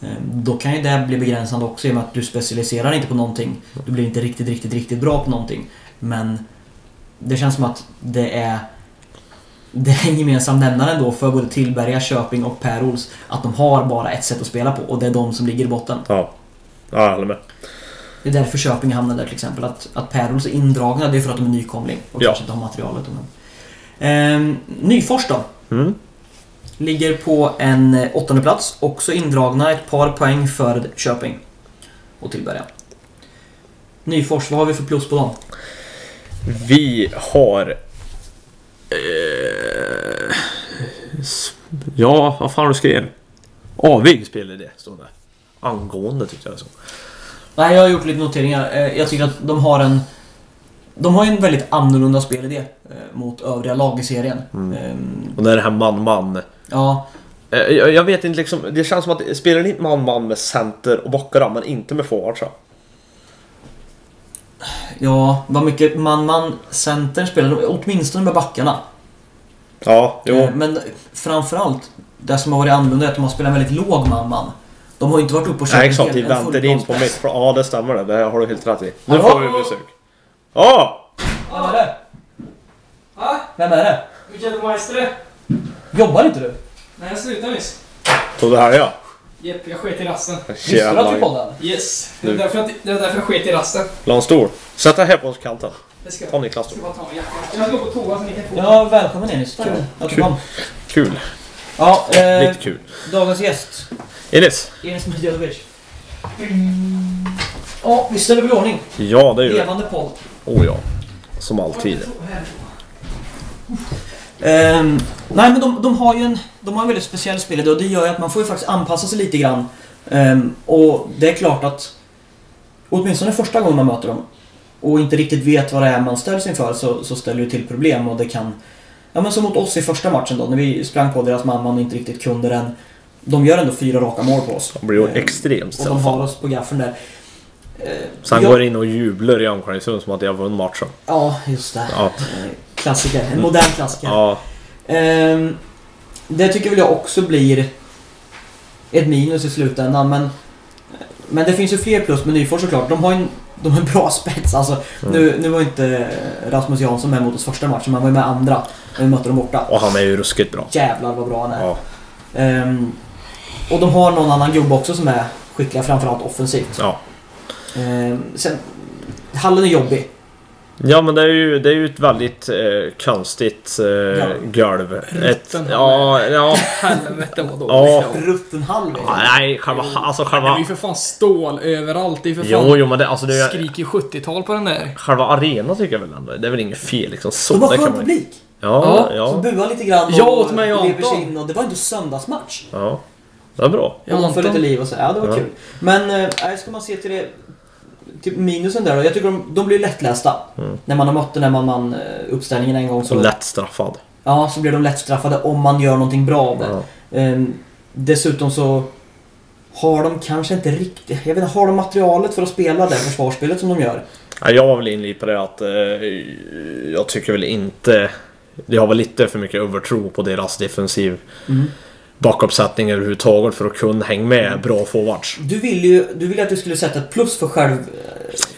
ehm, då kan ju det bli begränsande också i och med att du specialiserar inte på någonting. Du blir inte riktigt, riktigt, riktigt bra på någonting. Men det känns som att det är det är en gemensam nämnare då för både Tillberga, Köping och Per Ols att de har bara ett sätt att spela på och det är de som ligger i botten. Ja. Ja, jag håller med. Det är därför Köping hamnar där till exempel. Att, att Per Ols är indragna det är för att de är nykomling och Ja. kanske inte har materialet. Ehm, Nyfors då? Mm. Ligger på en eh, åttonde plats. Också indragna ett par poäng för Köping. Och Tillberga. Nyfors, vad har vi för plus på dem? Vi har... Eh, ja, vad fan har du skrivit? Avig spelade det, står det. Angående tyckte jag det så. Nej, jag har gjort lite noteringar. Eh, Jag tycker att de har en... De har ju en väldigt annorlunda spelidé eh, mot övriga lag i serien. Mm. Ehm, Och det är det här man-man. Ja, Jag, vet inte liksom, det känns som att spelar ni inte man-man med center och backar men inte med forwards ja, vad mycket man-man centern spelar, åtminstone med backarna. Ja, jo. Eh, Men framförallt, det som har varit annorlunda är att de har spelat en väldigt låg man-man. De har inte varit uppe och kört Nej exakt, en väntade in på mitt... Ja, det stämmer det. Det har du helt rätt i. Nu Hallå? får vi besök. Ja! Vem är det? Va? Vem är det? Vilken Meister? Jobbar inte du? Nej, jag slutade nyss. Tog det här ja. Jepp, jag sket i rasten. Visste du att du poddade? Yes. Det var därför jag, det var därför jag sket i rasten. La en stol. Sätt dig här på kanten. Det ska Ta jag. Niklas då. Jag ska gå på toa så ni kan få. Ja, välkommen Enis. Tack att du Kul. kom. Kul. Ja, eh, Lite kul. dagens gäst. Enis. Enis Medjedovic. Ja, vi ställer väl i ordning. Ja, det gör vi. Levande podd. Oh ja. Som alltid. Ehm, nej men de, de har ju en, de har en väldigt speciell spelidé och det gör ju att man får ju faktiskt anpassa sig lite grann. Ehm, och det är klart att åtminstone första gången man möter dem och inte riktigt vet vad det är man ställs inför så, så ställer det till problem och det kan... Ja men som mot oss i första matchen då när vi sprang på deras mamma och inte riktigt kunde den. De gör ändå fyra raka mål på oss. De blir ju extremt Och de har oss på gaffeln där. Ehm, Sen ja, går in och jublar i omklädningsrummet som att jag vunnit matchen. Ja, just det. Ja. Ehm, Klassiker. En modern klassiker. Ja. Ehm, det tycker väl jag också blir ett minus i slutändan men men det finns ju fler plus med Nyfors såklart. De har en, de har en bra spets. Alltså, nu, nu var inte Rasmus Jansson med mot oss första matchen, men han var ju med andra när vi mötte dem borta. Och han är ju ruskigt bra. Jävlar vad bra han är. Ja. Ehm, och de har någon annan gubbe också som är skickliga, framförallt offensivt. Ja. Ehm, sen, hallen är jobbig. Ja men det är ju, det är ju ett väldigt eh, konstigt eh, Ja. golv. Ett, Rutten ja, ja. Helvete vad dåligt. Ja. Rutten halv är det. Nej, själva, alltså Det är själva... ju för fan stål överallt. Det är för fan... Jo, jo men det, alltså det är, Skriker 70-tal på den där. själva arenan tycker jag väl ändå. Det är väl inget fel liksom. Så, De har skön publik. Ja, Ja, Som ja. buar lite grann och Ja, åt mig och lever sig Anton. in. Och det var inte söndagsmatch. Ja. Det är bra. Ja, man får lite liv och så. Ja, det var Ja. kul. Men äh, ska man se till det... Till minusen där då. Jag tycker de, de blir lättlästa. Mm. När man har mött den här man, man, uppställningen en gång Så lätt straffad. Ja, så blir de lättstraffade om man gör någonting bra av det. Ja. Ehm, dessutom så har de kanske inte riktigt... Jag vet inte, har de materialet för att spela det försvarsspelet som de gör? Ja, jag var väl inne på det att eh, jag tycker väl inte... Det har väl lite för mycket övertro på deras defensiv Mm. Backuppsättning överhuvudtaget för att kunna hänga med bra forwards. Du vill ju du vill att du skulle sätta ett plus för själv...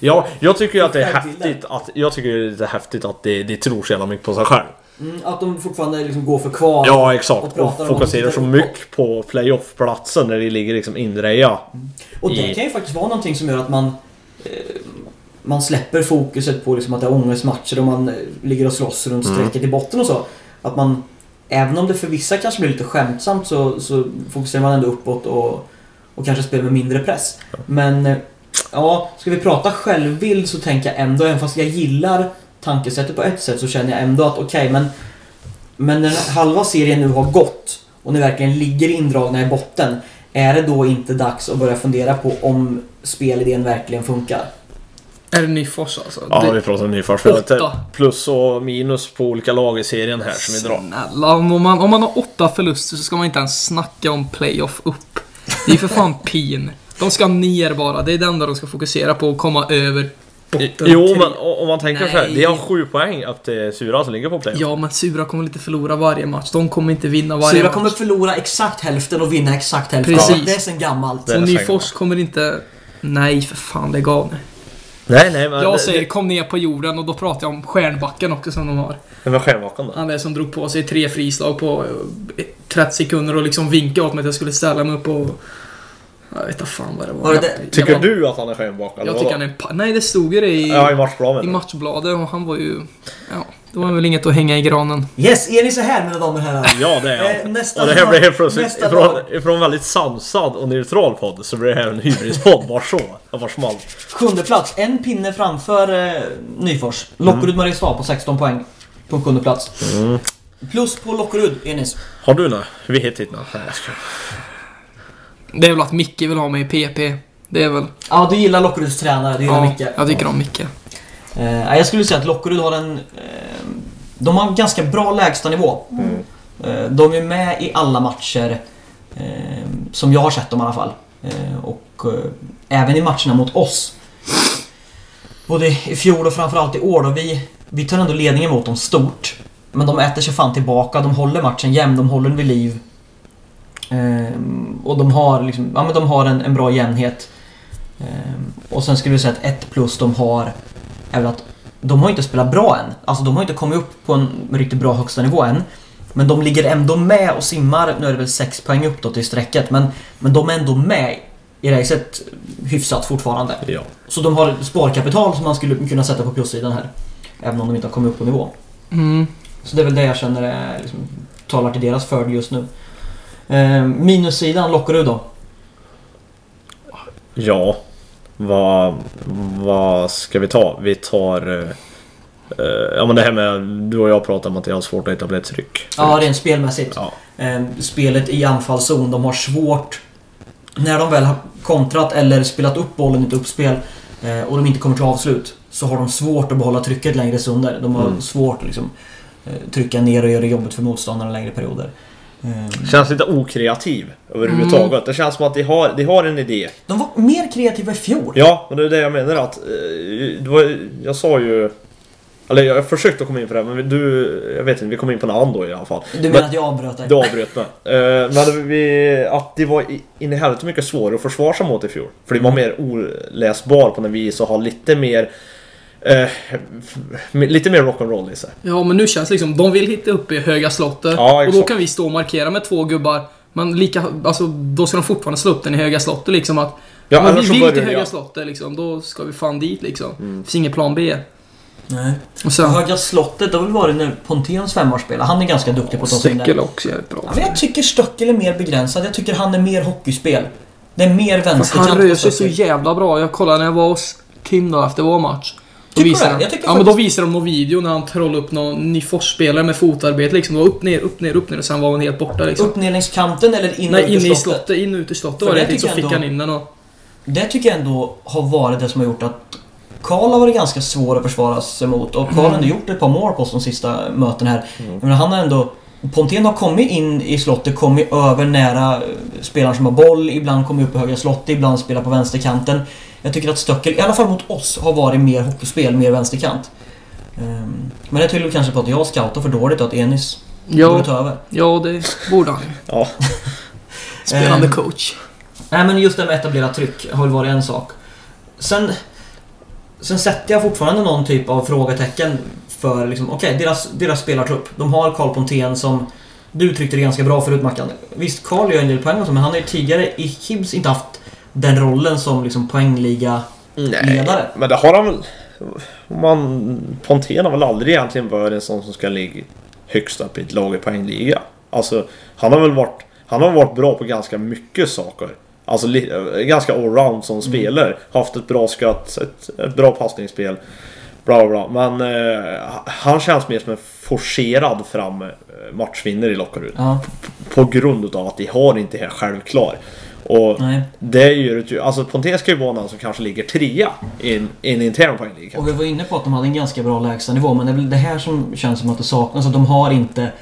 Ja, jag tycker ju att det är häftigt att, jag tycker det är lite häftigt att de, de tror så jävla mycket på sig själv. Mm, att de fortfarande liksom går för kvar. Ja, och exakt. Och om fokuserar så mycket på playoff-platsen när de ligger liksom inreja. Och det i- kan ju faktiskt vara någonting som gör att man eh, man släpper fokuset på liksom att det är ångestmatcher och man eh, ligger och slåss runt Mm. strecket i botten och så. Att man även om det för vissa kanske blir lite skämtsamt så, så fokuserar man ändå uppåt och, och kanske spelar med mindre press. Men eh, ja, ska vi prata självbild så tänker jag ändå, även fast jag gillar tankesättet på ett sätt så känner jag ändå att okej, men men när halva serien nu har gått och ni verkligen ligger indragna i botten, är det då inte dags att börja fundera på om spelidén verkligen funkar? Är det Nyfors alltså? Ja, Det- vi pratar om Nyfors. Åtta. Plus och minus på olika lag i serien här som vi drar. Snälla, om man, om man har åtta förluster så ska man inte ens snacka om playoff upp. Det är för fan pin. De ska ner bara. Det är det enda de ska fokusera på, att komma över botten. Jo, tre. men om man tänker så här. Nej. Vi har sju poäng upp till Sura som ligger på playoff. Ja, men Sura kommer inte förlora varje match. De kommer inte vinna varje Sura match. kommer förlora exakt hälften och vinna exakt hälften. Precis. Det är sen gammalt. Det är Och Nyfors kommer inte... Nej, för fan, lägg av nu. Nej, nej, men... Jag säger kom ner på jorden och då pratar jag om Stjärnbacken också som de har. Det var stjärnvakan då. Han är som drog på sig tre frislag på eh, 30 sekunder och liksom vinkade åt mig att jag skulle ställa mig upp och... Jag vet inte fan vad det var. Var det det? Tycker jag, du att han är stjärnbak? eller Jag tycker han är en Nej, det stod ju det i, Ja, i matchbladet. i matchbladet och han var ju... Ja, det var väl inget att hänga i granen. Yes, är ni så här mina damer och herrar? Ja, det är Eh, han. nästa Och det här blir helt plötsligt, ifrån, ifrån väldigt sansad och neutral podd, så blir det här en hybrispodd. Bara så. Det var smalt. Sjunde plats, en pinne framför eh, Nyfors. Lockerud Mariestad på 16 poäng. På sjunde plats. Plus på Lockerud, Enis. Har du något? Vi hittar inte något. Nej, jag skojar. Det är väl att Micke vill ha mig i PP. Det är väl... Ja, du gillar Lockeruds tränare, det gillar Ja, Micke. jag tycker om Micke. Eh, jag skulle säga att Lockerud har en... Eh, de har en ganska bra lägstanivå. Eh, de är med i alla matcher. Eh, som jag har sett dem i alla fall. Eh, och eh, även i matcherna mot oss. Både i fjol och framförallt i år då. Vi, vi tar ändå ledningen mot dem stort. Men de äter sig fan tillbaka. De håller matchen jämn. De håller den vid liv. Och de har, liksom, ja, men de har en, en bra jämnhet. Och sen skulle vi säga att ett plus de har är väl att de har inte spelat bra än. Alltså de har inte kommit upp på en riktigt bra högsta nivå än. Men de ligger ändå med och simmar, nu är det väl 6 poäng upp då till strecket, men, men de är ändå med i racet hyfsat fortfarande. Ja. Så de har sparkapital som man skulle kunna sätta på plussidan här. Även om de inte har kommit upp på nivå. Mm. Så det är väl det jag känner är, liksom, talar till deras fördel just nu. Ehm, minussidan, Lockerud då? Ja. Vad, vad ska vi ta? Vi tar... eh, eh, ja men det här med... Du och jag pratade om att jag har svårt att ett tryck. Ja, rent spelmässigt. Ja. Ehm, spelet i anfallszon, de har svårt när de väl har kontrat eller spelat upp bollen i ett uppspel eh, och de inte kommer till avslut så har de svårt att behålla trycket längre stunder. De har Mm. svårt att liksom, trycka ner och göra det jobbigt för motståndarna längre perioder. Ehm, Känns lite okreativ överhuvudtaget. Det känns som att de har, de har en idé. De var mer kreativa i fjol. Ja, men det är det jag menar att... eh, Det var, jag sa ju... Eller jag försökte komma in på det här, men du... Jag vet inte, vi kom in på något annat då i alla fall. Du menar att jag avbröt dig? Du avbröt mig. Eh, Men vi, att det var in i helvete mycket svårare att försvara sig mot i fjol. För det var mer oläsbar på något vis och har lite mer... Eh, lite mer rock'n'roll i sig. Ja, men nu känns det liksom, de vill hitta upp i höga slottet. Ja, och då kan vi stå och markera med två gubbar. Men lika, alltså, då ska de fortfarande slå upp den i höga slottet liksom att... Ja, men vi vill till höga ja. slottet liksom, då ska vi fan dit liksom. Mm. Det finns ingen plan B. Nej. Och sen... Höga slottet, det har väl varit när Ponténs femårsspel. Han är ganska duktig på att ta sig Stöckel också jävligt bra. Ja, men jag tycker Stöckel är mer begränsad. Jag tycker han är mer hockeyspel. Det är mer vänsterkant han rör sig så jävla bra. Jag kollade när jag var hos Kim då efter vår match. Då Tycker du visade det? de, Jag tycker ja, men då faktiskt- visade de någon video när han trollade upp någon Nyfors-spelare med fotarbete liksom. Det var upp, ner, upp, ner, upp, ner och sen var han helt borta liksom. Uppnedlingskanten eller in Nej, ut inne i slottet? In och ut i slottet För var det det så tycker fick jag han ändå- in den och... Det tycker jag ändå har varit det som har gjort att Karl har varit ganska svår att försvara sig mot och Karl har ändå gjort ett par mål på oss de sista mötena här. Jag menar, han har ändå... Pontén har kommit in i slottet, kommit över nära eh, spelaren som har boll, ibland kommit upp i högra slottet, ibland spelar på vänsterkanten. Jag tycker att Stöckel, i alla fall mot oss, har varit mer hockeyspel, mer vänsterkant. Ehm, Men det tyder kanske på att jag scoutar för dåligt och att Enis borde Ja, ta över. ja, det borde han. Ja. Spelande Ehm, coach. Nej men just det med etablerat tryck har väl varit en sak. Sen, sen sätter jag fortfarande någon typ av frågetecken för liksom, okej, deras, deras spelartrupp. De har Karl Pontén som du tryckte det ganska bra förut Mackan. Visst, Karl gör en del poäng och så, men han har ju tidigare i Hibs inte haft den rollen som liksom poängliga ledare. Men det har han väl... Man, Pontén har väl aldrig egentligen varit en sån som ska ligga högst upp i ett lag i poängliga. Alltså, han har väl varit, han har varit bra på ganska mycket saker. Alltså ganska allround som spelare. Haft ett bra skott, ett, ett bra passningsspel. Bla bla. Men eh, han känns mer som en forcerad fram eh, matchvinnare i Lockerud. Ja, På grund utav att de har inte det självklar. Och nej. det gör det ju, alltså Ponté ska ju vara någon som kanske ligger trea i en, intern poängliga. Och vi var inne på att de hade en ganska bra lägstanivå, men det är väl det här som känns som att det saknas. Att de har inte...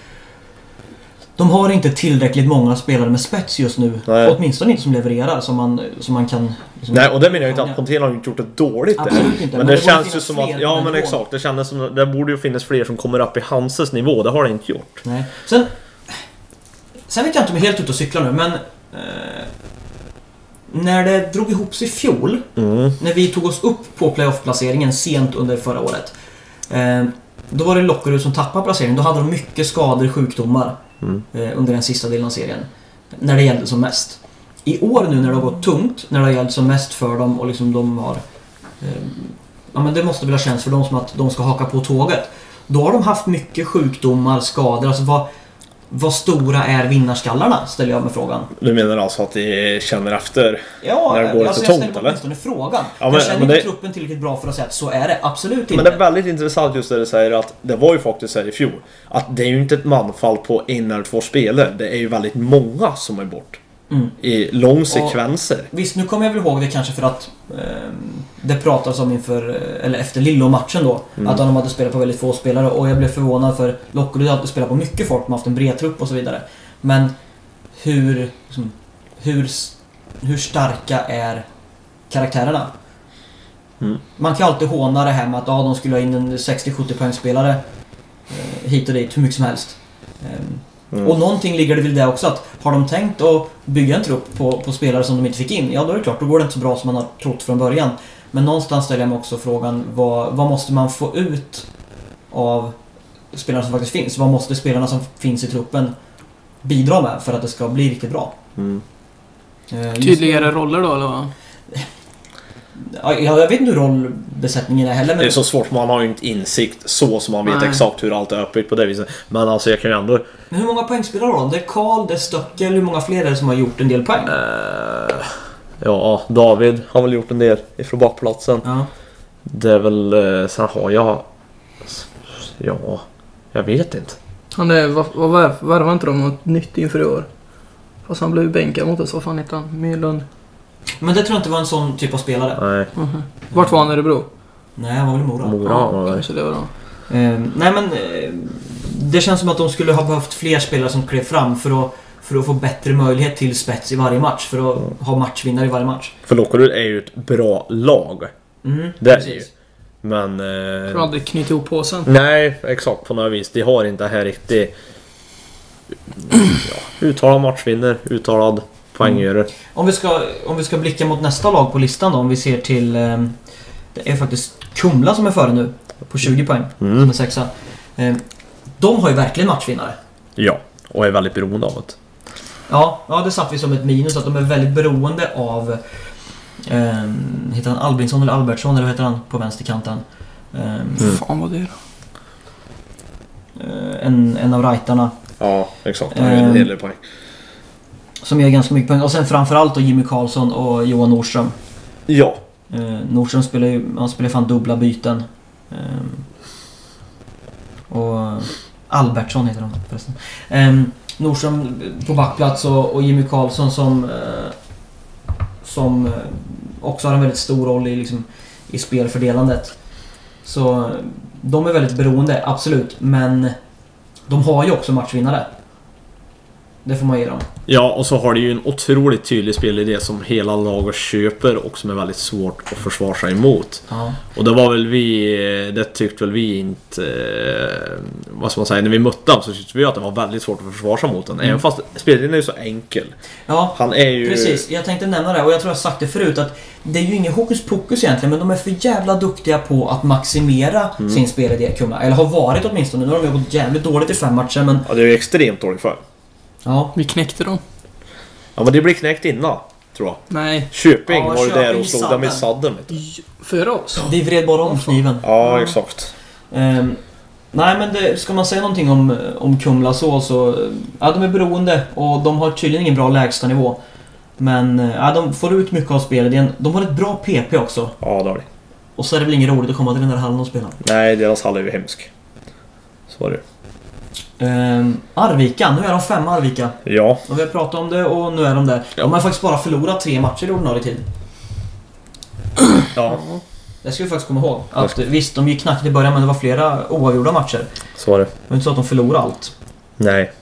De har inte tillräckligt många spelare med spets just nu. Nej. Åtminstone inte som levererar, som man, som man kan... Liksom, Nej, och det menar jag inte att Pontén har inte gjort det dåligt där. Absolut inte, Men men det, det känns ju som att, ja men exakt, det kändes som det borde ju finnas fler som kommer upp i Hanses nivå. Det har det inte gjort. Nej. Sen... Sen vet jag inte om jag är helt ute och cyklar nu, men... Eh, när det drog ihop sig i fjol, Mm. när vi tog oss upp på playoff-placeringen sent under förra året. Eh, då var det Lockerud som tappade placeringen. Då hade de mycket skador, sjukdomar Mm. eh, under den sista delen av serien. När det gällde som mest. I år nu när det har gått tungt, när det har gällt som mest för dem och liksom de har... Eh, ja men det måste väl ha känts för dem som att de ska haka på tåget. Då har de haft mycket sjukdomar, skador. Alltså vad, vad stora är vinnarskallarna? Ställer jag mig frågan. Du menar alltså att de känner efter? Ja, När det går alltså jag ställer eller? åtminstone frågan. Ja, men- jag känner men inte det- truppen tillräckligt bra för att säga att så är det. Absolut inte. Men det är väldigt intressant just det du säger att det var ju faktiskt här i fjol. Att det är ju inte ett manfall på en eller två spelare. Det är ju väldigt många som är bort. Mm. I lång sekvenser. Visst, nu kommer jag väl ihåg det kanske för att ehm, det pratades om inför, eh, eller efter Lillo-matchen då. Mm. Att de hade spelat på väldigt få spelare och jag blev förvånad för Lockerud hade spelat på mycket folk, de har haft en bred trupp och så vidare. Men hur, liksom, hur, hur starka är karaktärerna? Mm. Man kan alltid håna det här med att ja, de skulle ha in en 60-70 poängspelare eh, hit och dit hur mycket som helst. Ehm, Mm. och någonting ligger det väl det också att har de tänkt att bygga en trupp på, på spelare som de inte fick in, ja då är det klart, då går det inte så bra som man har trott från början. Men någonstans ställer jag mig också frågan, vad, vad måste man få ut av spelarna som faktiskt finns? Vad måste spelarna som finns i truppen bidra med för att det ska bli riktigt bra? Mm. Eh, Tydligare roller då eller vad? Ja, jag vet inte hur rollbesättningen är heller, men... Det är så svårt, man har ju inte insikt så som man vet Nej. exakt hur allt är uppbyggt på det viset. Men alltså jag kan ju ändå... Men hur många poängspelare har de? Det är Karl, det är Stöckel, hur många fler är det som har gjort en del poäng? eh, ja, David har väl gjort en del ifrån bakplatsen. Ja. Det är väl... eh, sen har jag... Ja... Jag vet inte. Han är, vad, vad värv, värvar inte de något nytt inför i år? Fast han blev ju bänkad mot oss. Vad fan heter han? Myrlund? Men det tror jag inte var en sån typ av spelare. Nej, Mhm. Vart var han i Örebro? Nej, han var väl i Mora. Mora man väl. kanske det var då. Eh, nej men eh, det känns som att de skulle ha behövt fler spelare som klev fram för att, för att få bättre möjlighet till spets i varje match. För att ha matchvinnare i varje match. För Lockerud är ju ett bra lag. Mm, Det är det precis. ju. Men... Eh, tror aldrig knyta ihop påsen. nej, exakt på något vis. De har inte här riktigt... Ja, uttalad matchvinner, uttalad poänggörare. Om vi, ska, om vi ska blicka mot nästa lag på listan då. Om vi ser till... Eh, det är faktiskt Kumla som är före nu. På 20 poäng. Som Mm. är sexa. Eh, de har ju verkligen matchvinnare. Ja, och är väldigt beroende av det. Ja, ja, det satt vi som ett minus att de är väldigt beroende av... ehm, heter han Albinsson eller Albertsson eller vad heter han på vänsterkanten? Ehm, Mm. Fan vad det är då. eh, en, en av rightarna. Ja, exakt. Han gör en Ehm. hel del poäng. Som gör ganska mycket poäng. Och sen framförallt då Jimmy Karlsson och Johan Nordström. Ja. Eh, Nordström spelar ju han spelar fan dubbla byten. Ehm, och Albertsson heter han förresten. Ehm, Nordström på backplats och, och Jimmy Karlsson som eh, som eh, också har en väldigt stor roll i, liksom, i spelfördelandet. Så eh, de är väldigt beroende, absolut. Men de har ju också matchvinnare. Det får man ge dem. Ja, och så har det ju en otroligt tydlig spelidé som hela laget köper och som är väldigt svårt att försvara sig emot. Ja. Och det var väl vi, det tyckte väl vi inte... eh, Vad ska man säga, när vi mötte dem så tyckte vi att det var väldigt svårt att försvara sig mot den. Mm. Även fast spelidén är ju så enkel. ja, Han är ju... Precis, jag tänkte nämna det och jag tror jag sagt det förut att det är ju ingen hokus pokus egentligen men de är för jävla duktiga på att maximera Mm. sin spelidé Kumla. Eller har varit åtminstone. Nu har de ju gått jävligt dåligt i fem matcher men... Ja, det är ju extremt dåligt för. Ja. Vi knäckte dem. Ja, men det blir knäckt innan, tror jag. Nej. Köping Ja, var Köping där och slog dem i sadden. sadden. Vet du. Före oss? Vi vred bara om kniven. Ja, exakt. Ehm, Nej men det, ska man säga någonting om, om Kumla så så... Ja, de är beroende och de har tydligen ingen bra lägstanivå. Men eh, ja, de får ut mycket av spelet. Det De har ett bra PP också. Ja, det har de. Och så är det väl inget roligt att komma till den där hallen och spela. Nej, deras hall är ju hemsk. Så är det. Ehm, Arvika, nu är de fem Arvika. Ja, Och vi har pratat om det och nu är de där. De har faktiskt bara förlorat tre matcher i ordinarie tid. ja, Det ska vi faktiskt komma ihåg. Att, visst, de gick knackigt i början men det var flera oavgjorda matcher. så är det. Det var inte så att de förlorade allt. Nej.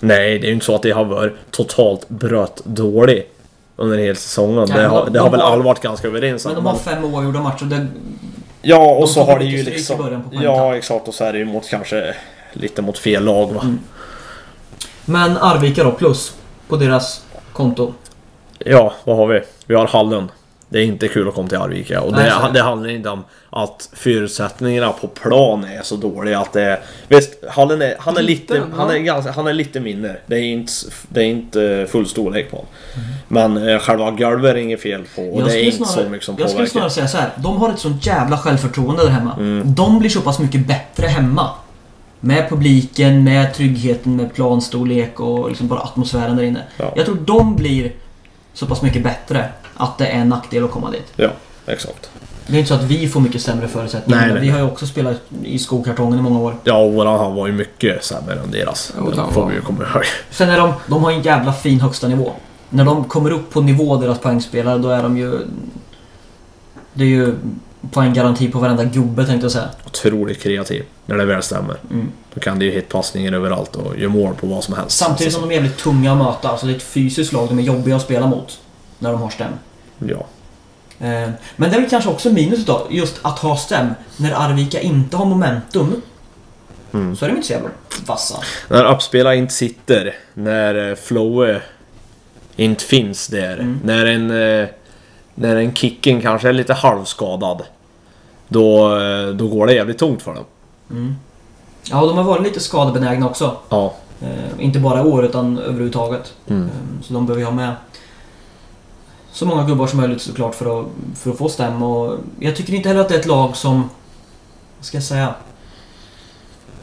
Nej, det är ju inte så att det har varit totalt brött dålig under hela säsongen. Nej, det, har, de- det har de väl alla varit ganska överens om. Men de har fem oavgjorda matcher. Det, Ja, och de så har det ju liksom... början på poängtapp. Ja, exakt. Och så är det ju mot kanske lite mot fel lag va. Mm. Men Arvika då, plus på deras konto. Ja, vad har vi? Vi har hallen. Det är inte kul att komma till Arvika och Nej, det, det. handlar inte om att förutsättningarna på plan är så dåliga att det är... Visst, hallen är, han är lite, han är ganska, han är lite mindre. Det är inte, det är inte full storlek på honom. Mm. Men eh, själva golvet är inget fel på och det är inte snarare- så mycket som Jag skulle påverkar. snarare säga så här. De har ett sånt jävla självförtroende där hemma. Mm. De blir så pass mycket bättre hemma. Med publiken, med tryggheten, med planstorlek och liksom bara atmosfären där inne. Ja. Jag tror de blir så pass mycket bättre att det är en nackdel att komma dit. Ja, exakt. Det är inte så att vi får mycket sämre förutsättningar. Nej, men nej, vi har ju också spelat i skokartongen i många år. Ja, och våran hall var ju mycket sämre än deras. Jo, Det får vi ju komma ihåg. Sen är de, de har en jävla fin högsta nivå. När de kommer upp på nivå, deras poängspelare, då är de ju... Det är ju poänggaranti på varenda gubbe tänkte jag säga. Otroligt kreativ. När det väl stämmer. Mm. Då kan det ju hitpassningar överallt och göra mål på vad som helst. Samtidigt som de är jävligt tunga att möta. Alltså det är ett fysiskt lag, de är jobbiga att spela mot. När de har stäm. Ja. Eh, Men det är väl kanske också minus då, just att ha stäm. När Arvika inte har momentum, Mm. så är de inte så jävla vassa. När uppspelare inte sitter, när eh, flowet inte finns där, Mm. när en eh, när en kicken kanske är lite halvskadad. Då, då går det jävligt tungt för dem. Mm. Ja, de har varit lite skadebenägna också. Ja. Eh, inte bara i år, utan överhuvudtaget. Mm. Eh, Så de behöver ju ha med så många gubbar som möjligt såklart för att, för att få stäm. Och jag tycker inte heller att det är ett lag som... Vad ska jag säga?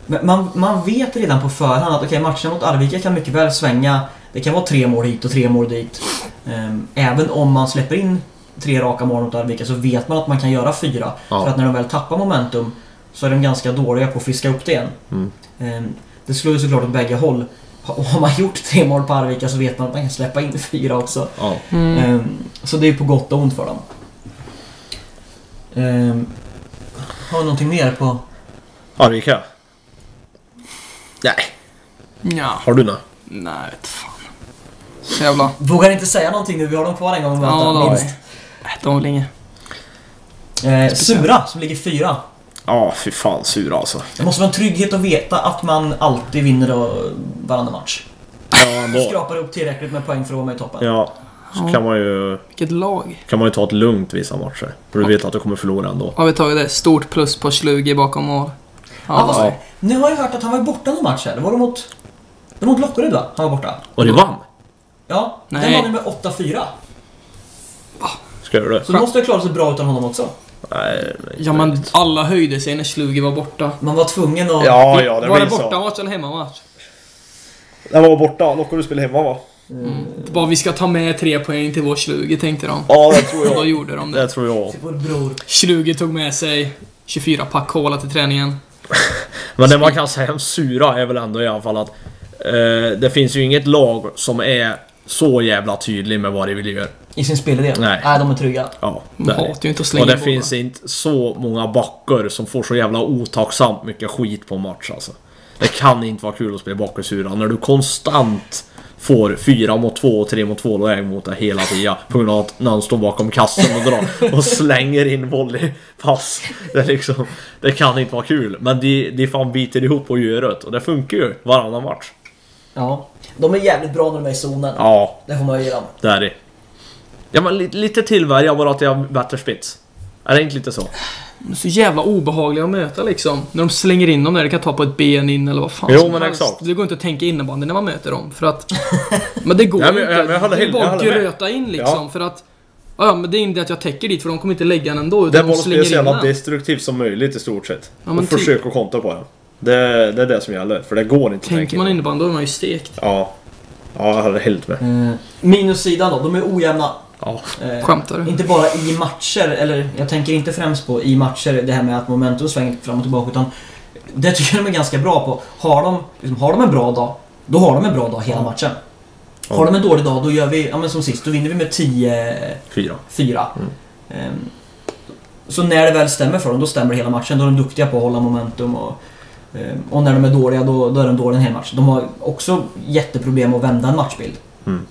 Man, man vet redan på förhand att okej, matchen mot Arvika kan mycket väl svänga. Det kan vara tre mål hit och tre mål dit. Ehm, Även om man släpper in tre raka mål mot Arvika så vet man att man kan göra fyra. Ja. För att när de väl tappar momentum så är de ganska dåliga på att friska upp det igen. Mm. Ehm, Det slår ju såklart åt bägge håll. Ha- Har man gjort tre mål på Arvika så vet man att man kan släppa in fyra också. Ja. Mm. Ehm, Så det är på gott och ont för dem. Ehm, Har vi någonting mer på... Arvika? Nej. Ja. Har du något? Nej, vet fan. Jävla... Vågar inte säga någonting nu, vi har dem kvar en gång att möta, Ja, minst. De var väl inget. Eh, Sura, som ligger fyra. Ja, fy fan sura alltså. Det måste vara en trygghet att veta att man alltid vinner och varannan match. Ja. Skrapar upp tillräckligt med poäng för att vara med i toppen. Ja. Så Ja. kan man ju Vilket lag. kan man ju ta ett lugnt vissa matcher. För du vet att du kommer förlora ändå. Har vi tagit det? Stort plus på 20 bakom mål. Ja, sa Ja. Nu har jag hört att han var borta någon match här. Det var det mot... Det var mot Lockerud va? Han var borta. Och det vann! Ja, den Nej. vann ju med 8-4. Ska jag göra det? Så då måste jag klara sig bra utan honom också. Nej, ja, men alla höjde sig när Slugi var borta. Man var tvungen att... Ja, ja, det var det så. bortamatch eller hemmamatch? Den var borta. Lockar du spela hemma va? Bara vi ska ta med tre poäng till vår Slugi tänkte de. Ja, det tror Och då jag. gjorde de det. Det tror jag. Till vår bror. Slugi tog med sig 24 pack cola till träningen. Men det man kan säga om Sura är väl ändå i alla fall att eh, det finns ju inget lag som är så jävla tydlig med vad de vill göra. I sin spelidé. Nej. Nej, de är trygga. Ja, De det är det. hatar ju inte att slänga Och det bollar. finns inte så många backar som får så jävla otacksamt mycket skit på en match alltså. Det kan inte vara kul att spela Sura när du konstant får fyra mot två och tre mot två läge mot dig hela tiden på grund av att någon står bakom kassen och drar och slänger in volleypass. Det, är liksom, det kan inte vara kul. Men de, de fan biter ihop och gör det och det funkar ju varannan match. Ja. De är jävligt bra när de är i zonen. Ja, Det får man ju ge dem. det är det. Ja men lite, lite tillvärja bara att jag har bättre spets. Är det inte lite så? De är så jävla obehagliga att möta liksom. När de slänger in dem där, det kan ta på ett ben in eller vad fan Jo, som men helst. exakt. Det går inte att tänka innebandy när man möter dem för att... men det går Ja, men- ja, men inte. jag håller det är helt- bara jag att håller med. gröta in liksom Ja. för att... Ja, men det är inte att jag täcker dit för de kommer inte lägga den ändå Det utan är de bara att så jävla destruktivt som möjligt i stort sett. Ja, och typ. försök att kontra på den. Det, det är det som gäller, för det går inte att Tänker tänka man in. innebandy då är man ju stekt. Ja. Ja, jag hade helt med. Eh, minussidan då, de är ojämna. Ja. Eh, Skämtar du? Inte bara i matcher, eller jag tänker inte främst på i matcher, det här med att momentum svänger fram och tillbaka, utan det tycker jag de är ganska bra på. Har de, liksom, har de en bra dag, då har de en bra dag hela matchen. Har de en dålig dag, då gör vi, ja men som sist, då vinner vi med 10-4. Fyra. Ehm, Så när det väl stämmer för dem, då stämmer det hela matchen. Då är de duktiga på att hålla momentum och, ehm, och när de är dåliga, då, då är de dåliga en hel match. De har också jätteproblem att vända en matchbild. Mm.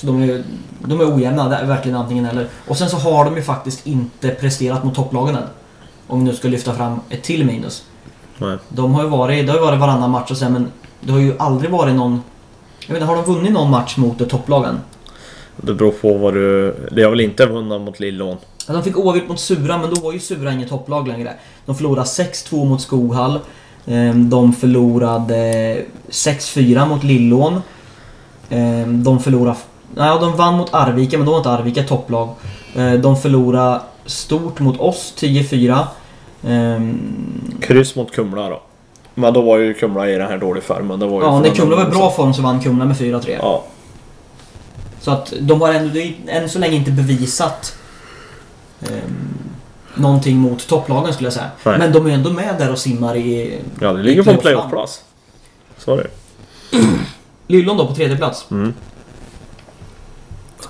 Så de är, de är ojämna, det är verkligen antingen eller. Och sen så har de ju faktiskt inte presterat mot topplagen än. Om vi nu ska lyfta fram ett till minus. Nej. De har ju varit, det har ju varit varannan match och sen men det har ju aldrig varit någon... Jag inte, har de vunnit någon match mot ett topplag än? Det beror på vad du... Det har väl inte vunnit mot Lillån? Ja, de fick oavgjort mot Sura, men då var ju Sura inget topplag längre. De förlorade 6-2 mot Skoghall. Ehm, De förlorade 6-4 mot Lillån. Ehm, De förlorade... Nej, de vann mot Arvika, men då var inte Arvika topplag. Ehm, De förlorade stort mot oss, 10-4. Ehm, Kryss mot Kumla då. Men då var ju Kumla i den här dåliga formen. Det var ju Ja, när Kumla var i bra form så vann Kumla med 4-3. Ja. Så att de har ändå, än så länge inte bevisat um, någonting mot topplagen skulle jag säga. Nej. Men de är ändå med där och simmar i Ja, det ligger på en Playoff playoff-plats. Så är det. Lillon då på tredje plats. Mm.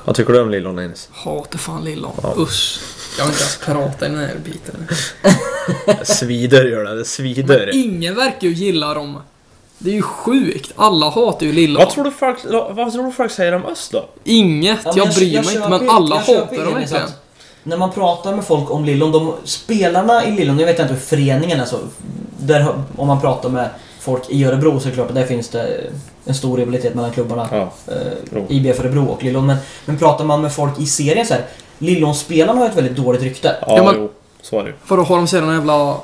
Vad tycker du om Lillån Dennis? Hatar fan Lillon. Ja. Usch. Jag vill inte ens prata i den här biten. Svider gör det, det svider. Men ingen verkar ju gilla dem. Det är ju sjukt. Alla hatar ju Lillon. Vad tror, du folk, vad tror du folk säger om oss då? Inget. Ja, men jag bryr mig köper- inte. Men alla jag hatar dem att När man pratar med folk om Lillon, de spelarna i Lillon, jag vet inte hur föreningen är så. Där, om man pratar med folk i Örebro så är det klart att där finns det en stor rivalitet mellan klubbarna. Ja. eh. IBF Örebro och Lillon. Men, men pratar man med folk i serien så här. Lillon-spelarna har ett väldigt dåligt rykte. Ja, Ja, men- jo. Så är det. För då har de sedan en jävla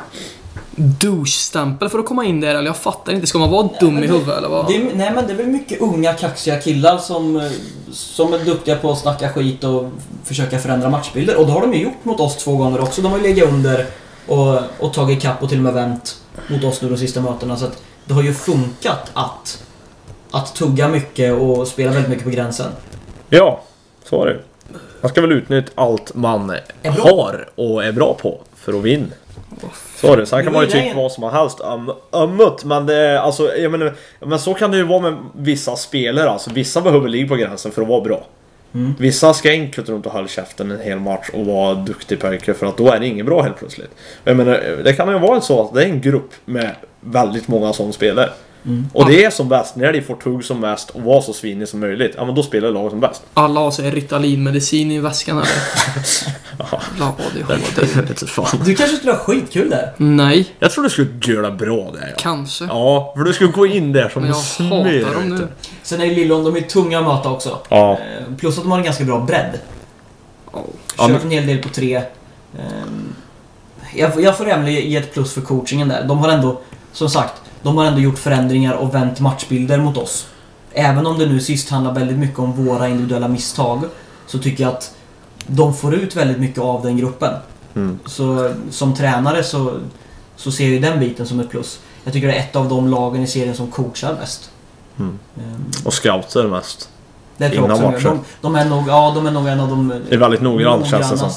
douche-stämpel för att komma in där eller jag fattar inte. Ska man vara dum men i det- huvudet eller vad? Det är, nej men det är väl mycket unga kaxiga killar som, som är duktiga på att snacka skit och försöka förändra matchbilder. Och det har de ju gjort mot oss två gånger också. De har ju legat under och, och tagit kapp och till och med vänt mot oss nu de sista mötena. Så att det har ju funkat att, att tugga mycket och spela väldigt mycket på gränsen. Ja, så är det. Man ska väl utnyttja allt man har och är bra på för att vinna. Så är det. Sen kan man ju tycka vad som helst om ömmet, men det är alltså, jag menar, men så kan det ju vara med vissa spelare alltså. Vissa behöver ligga på gränsen för att vara bra. Mm. Vissa ska enkelt runt och hålla käften en hel match och vara duktig pojke för att då är det inget bra helt plötsligt. Jag menar, det kan ju vara så att det är en grupp med väldigt många sådana spelare. Mm. Och det är som bäst, när de får tugg som mest och vara så svinig som möjligt, ja men då spelar laget som bäst. Alla har sig Ritalin-medicin i väskan eller? Ja. Jag. Du kanske skulle ha skitkul där? Nej, Jag tror du skulle göra bra där ja. kanske. Ja, för du skulle gå in där som Men jag smör. hatar dem nu. Sen är Lillon, de är tunga att möta också. Ja. Eh, Plus att de har en ganska bra bredd. Oh. Ja, Kört men- en hel del på tre. Ehm, Jag, får- jag får även ge ett plus för coachingen där. De har ändå, som sagt, de har ändå gjort förändringar och vänt matchbilder mot oss. Även om det nu sist handlar väldigt mycket om våra individuella misstag så tycker jag att de får ut väldigt mycket av den gruppen. Mm. Så som tränare så, så ser jag ju den biten som ett plus. Jag tycker det är ett av de lagen i serien som coachar bäst. Mm. Ehm, Och scouter mest. Det tror jag också. De, de, är nog, ja, de är nog en av de Det är väldigt noggrant känns det som.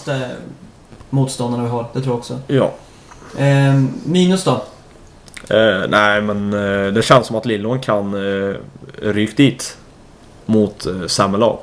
motståndarna vi har. Det tror jag också. Ja. Ehm, minus då? Eh, nej men eh, det känns som att Lillån kan eh, ryka dit. Mot eh, sämre lag.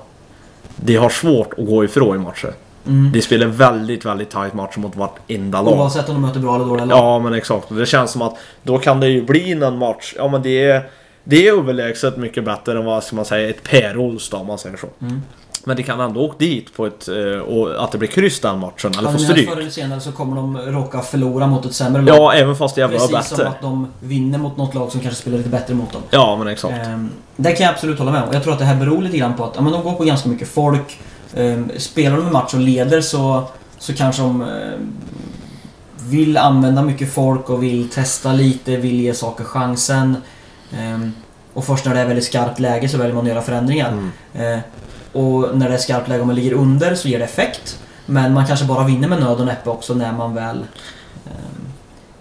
De har svårt att gå ifrån i matcher. Mm. De spelar väldigt, väldigt tight matcher mot vartenda lag. Oavsett om de möter bra eller dåliga lag. Ja men exakt. Det känns som att då kan det ju bli en match. Ja men det är, det är överlägset mycket bättre än vad ska man säga ett Perols om man säger så. Mm. Men de kan ändå åka dit på ett... eh, Och att det blir kryss den matchen eller få stryk. Förr eller senare så kommer de råka förlora mot ett sämre lag. Ja även fast det jävla Precis som att de vinner mot något lag som kanske spelar lite bättre mot dem. Ja men exakt. Ehm, det kan jag absolut hålla med om. Jag tror att det här beror lite grann på att ja, men de går på ganska mycket folk. Ehm, spelar de en match och leder så, så kanske de ehm, vill använda mycket folk och vill testa lite, vill ge saker chansen. Och först när det är väldigt skarpt läge så väljer man att göra förändringar. Mm. Eh, och när det är skarpt läge och man ligger under så ger det effekt. Men man kanske bara vinner med nöd och näppe också när man väl... ehm,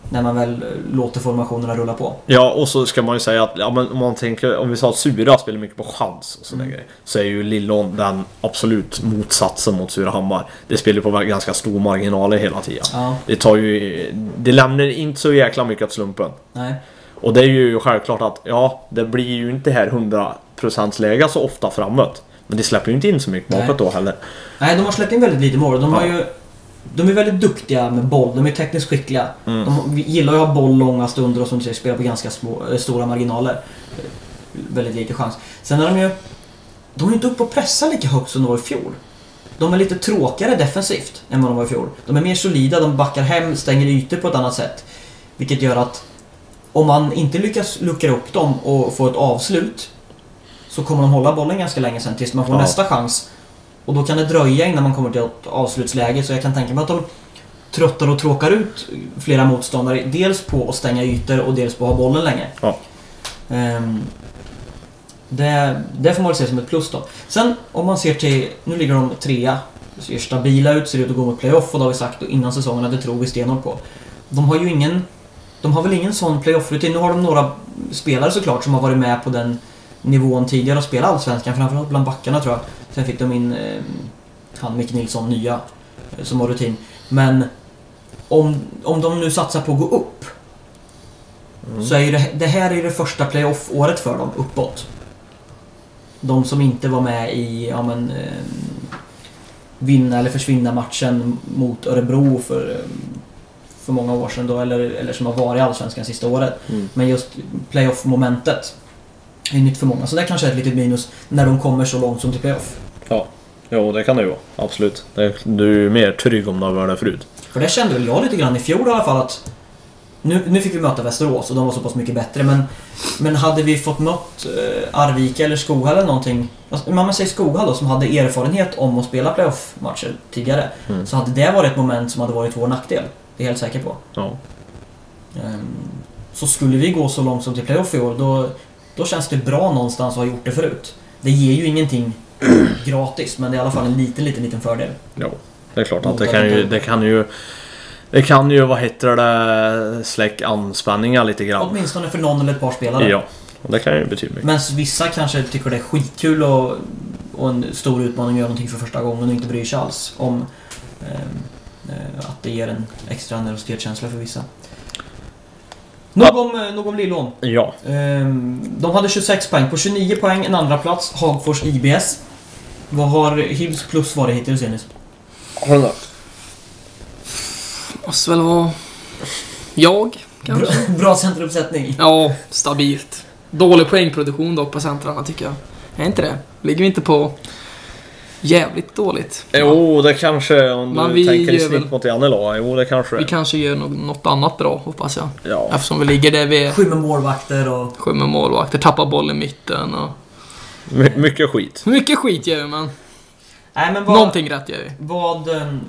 när man väl eh, låter formationerna rulla på. Ja, och så ska man ju säga att ja, men om man tänker, om vi sa att Sura spelar mycket på chans och sådana Mm. grejer. Så är ju Lillån den absolut motsatsen mot Surahammar. Det spelar på ganska stor marginaler hela tiden. Ja, Det tar ju... Det lämnar inte så jäkla mycket åt slumpen. nej. Och det är ju självklart att ja, det blir ju inte här 100% läge så ofta framåt. Men det släpper ju inte in så mycket bakåt då heller. Nej, de har släppt in väldigt lite mål. De, har Ja. ju, de är väldigt duktiga med boll. De är tekniskt skickliga. Mm. De gillar ju att ha boll långa stunder och som du spela på ganska små, eh, stora marginaler. Väldigt lite chans. Sen är de ju... De är inte uppe och pressar lika högt som de var i fjol. De är lite tråkigare defensivt än vad de var i fjol. De är mer solida, de backar hem, stänger ytor på ett annat sätt. Vilket gör att om man inte lyckas luckra upp dem och få ett avslut så kommer de hålla bollen ganska länge sen tills man får Ja. nästa chans. Och då kan det dröja innan man kommer till ett avslutsläge så jag kan tänka mig att de tröttar och tråkar ut flera motståndare. Dels på att stänga ytor och dels på att ha bollen länge. Ja. Ehm, det, det får man väl se som ett plus då. Sen om man ser till, nu ligger de trea. Ser stabila ut, ser ut att gå mot playoff och det har vi sagt innan säsongen att det tror vi stenhårt på. De har ju ingen... De har väl ingen sån playoff-rutin. Nu har de några spelare såklart som har varit med på den nivån tidigare och spelat Allsvenskan, framförallt bland backarna tror jag. Sen fick de in eh, han Micke Nilsson, nya, eh, som har rutin. Men om, om de nu satsar på att gå upp Mm. så är det, det här är det första playoff-året för dem uppåt. De som inte var med i, ja men, eh, vinna eller försvinna matchen mot Örebro för, eh, för många år sedan då, eller, eller som har varit i Allsvenskan sista året. Mm. Men just playoff-momentet är nytt för många. Så det kanske är ett litet minus när de kommer så långt som till playoff. Jo, det kan det ju vara. Absolut. Det, du är ju mer trygg om du har varit där förut. För det kände väl jag lite grann i fjol i alla fall att nu, nu fick vi möta Västerås och de var så pass mycket bättre men Men hade vi fått mött eh, Arvika eller Skoghall eller någonting alltså, Man säger Skoghall då som hade erfarenhet om att spela playoff-matcher tidigare Mm. Så hade det varit ett moment som hade varit vår nackdel Det är jag helt säker på Ja. Ehm, Så skulle vi gå så långt som till playoff i år då Då känns det bra någonstans att ha gjort det förut Det ger ju ingenting gratis men det är i alla fall en liten, liten, liten fördel Jo. Det är klart att det kan ju... Det kan ju... Det kan ju, vad heter det, släck anspänningar lite grann. Åtminstone för någon eller ett par spelare Ja. Det kan ju betyda mycket. Men vissa kanske tycker det är skitkul och, och en stor utmaning att göra någonting för första gången och inte bryr sig alls om ehm, eh, att det ger en extra nervositetskänsla för vissa. Nog om, eh, nog om Lillån. Ja. Ehm, de hade 26 poäng. På 29 poäng en andra plats Hagfors IBS. Vad har Hibs plus varit hittills du något? Måste väl vara... Jag, kanske? Bra, bra centeruppsättning. Ja, stabilt. Dålig poängproduktion dock på centrarna tycker jag. Är inte det? Ligger vi inte på jävligt dåligt? Jo, det kanske om Men du vi tänker i snitt väl- mot Janne Jo, det kanske Vi kanske gör nå- något annat bra, hoppas jag. Ja. Eftersom vi ligger där vi är. Sju med målvakter och... Sju med målvakter, tappar boll i mitten och... My mycket skit. Mycket skit gör vi, men Nej men vad... någonting rätt gör vi. Vad, ehm,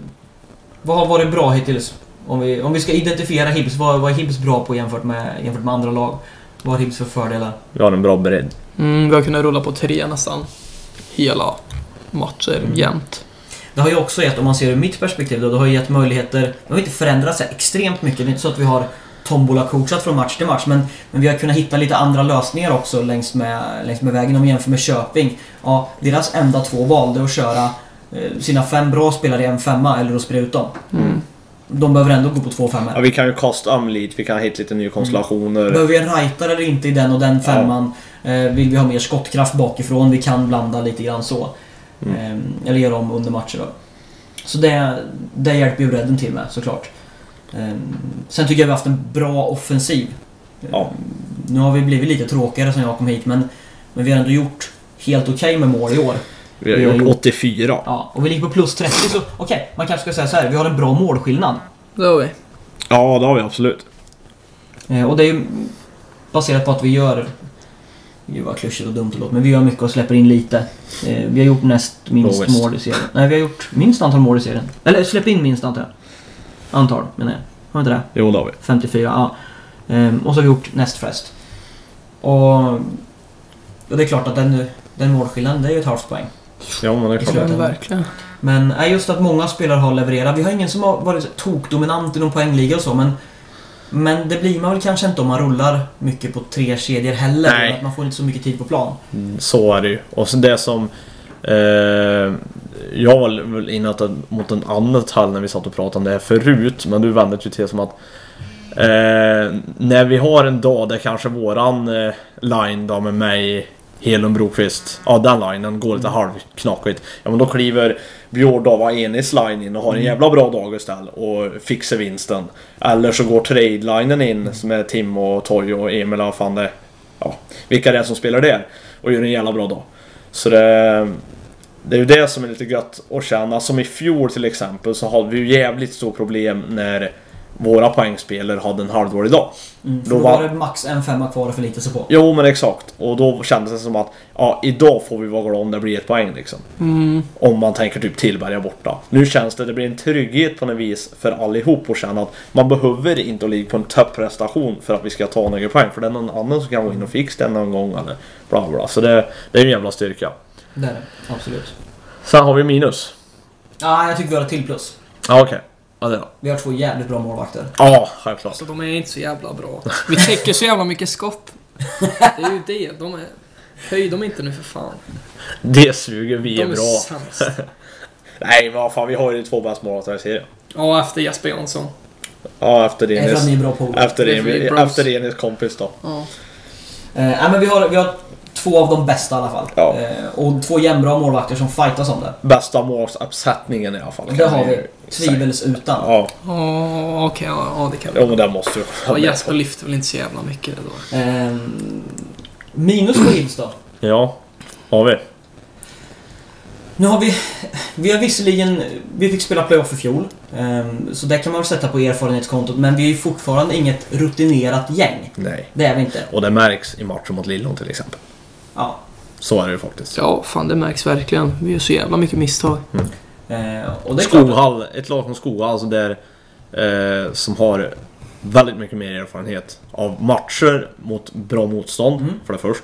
vad har varit bra hittills? Om vi, om vi ska identifiera Hibs, vad, vad är Hibs bra på jämfört med, jämfört med andra lag? Vad har Hibs för fördelar? Vi har en bra bredd. Mm, vi har kunnat rulla på tre nästan hela matcher Mm. jämt. Det har ju också gett, om man ser ur mitt perspektiv då, det har ju gett möjligheter... Det har inte förändrats extremt mycket. Det är inte så att vi har tombola-coachat från match till match. Men, men vi har kunnat hitta lite andra lösningar också längs med, längs med vägen. Om vi jämför med Köping. Ja, deras enda två valde att köra eh, sina fem bra spelare i en femma eller att sprida ut dem. Mm. De behöver ändå gå på två femmor. Ja, vi kan ju custom lite. Vi kan hitta lite nya konstellationer. Behöver vi en rightare eller inte i den och den femman? Eh, vill vi ha mer skottkraft bakifrån? Vi kan blanda lite grann så. Mm. Eh, eller göra om under matcher då. Så det, det hjälper ju bredden till med såklart. Eh, sen tycker jag vi har haft en bra offensiv. Ja. Nu har vi blivit lite tråkigare sen jag kom hit men, men vi har ändå gjort helt okej med mål i år. Vi har Vi har gjort gjort- 84. Ja, och vi ligger på plus 30 så okej, man kanske ska säga så här. Vi har en bra målskillnad. Det har vi. Ja, det har vi absolut. Och det är ju baserat på att vi gör... Gud vad klyschigt och dumt det låter, men vi gör mycket och släpper in lite. Eh, vi har gjort näst minst Lowest. mål i serien. Nej, vi har gjort minst antal mål i serien. Eller släppt in minst antal. Antal, menar jag. Har vi inte det? Jo, det har vi. 54, ja. Ehm, och så har vi gjort näst flest. Och, och det är klart att den, den målskillnaden, det är ju ett halvt poäng. Ja, men det är klart. Men verkligen. Men nej, just att många spelare har levererat. Vi har ingen som har varit så tokdominant i någon poängliga och så, men Men det blir man väl kanske inte om man rullar mycket på tre kedjor heller. Nej. Att man får inte så mycket tid på plan. Så är det ju. Och sen det som... Eh, jag var väl inne mot en annan detalj när vi satt och pratade om det här förut. Men du vände ju till som att... Eh, när vi har en dag där kanske våran eh, line då med mig, Helund Brokvist. Ja den linen går lite halvknakigt. Ja men då kliver Björn Dava Enis line in och har en jävla bra dag istället och fixar vinsten. Eller så går trade-linen in som är Tim och Toy och Emil och fan det... Ja, vilka det är som spelar där. Och gör en jävla bra dag. Så det... Det är ju det som är lite gött att känna. Som i fjol till exempel så hade vi ju jävligt stort problem när våra poängspelare hade en halvdålig dag. Mm, Då då var- var det max en femma kvar att förlita sig på. Jo men exakt. Och då kändes det som att ja, idag får vi vara glada om det blir ett poäng liksom. Mm. Om man tänker typ Tillberga borta. Nu känns det, det blir en trygghet på något vis för allihop att känna att man behöver inte ligga på en topprestation för att vi ska ta några poäng. För det är någon annan som kan gå in och fixa det någon gång eller bla bla. Så det, det är en jävla styrka. Det är det. Absolut. Sen har vi minus. Ja, jag tycker vi har ett till plus. Ja okej. Ja det. Vi har två jävligt bra målvakter. Ja, självklart. Så de är inte så jävla bra. Vi täcker så jävla mycket skott. Det är ju det. De är... Höj dem inte nu för fan. Det suger, vi De är är bra. sämst. Nej vad fan, vi har ju två bästa målvakter i serien. Ja, efter Jesper Jansson. Ja, efter är Renis. är Efter, är är bros. efter Renis kompis då. Ja. Eh, men vi har, vi har två av de bästa i alla fall. Ja. Eh, och två jämnbra målvakter som fightas om det. Bästa målsuppsättningen i alla fall. Det har vi vi. Tvivelsutan. Ja, Ja, okej. ja, ja, det kan jo vi. men det måste ju Ja, Jesper på. lyfter väl inte så jävla mycket då. Ehm, minus på Hills då? Ja, har vi. Nu har vi... Vi har visserligen... Vi fick spela playoff i fjol. Ehm, så det kan man väl sätta på erfarenhetskontot. Men vi är ju fortfarande inget rutinerat gäng. Nej. Det är vi inte. Och det märks i matchen mot Lillon till exempel. Ja. Så är det ju faktiskt. Ja, fan det märks verkligen. Vi gör så jävla mycket misstag. Ehm, och det är klart att, Skoghall, ett lag som Skoghall alltså där, eh, som har väldigt mycket mer erfarenhet av matcher mot bra motstånd, Mm. för det först.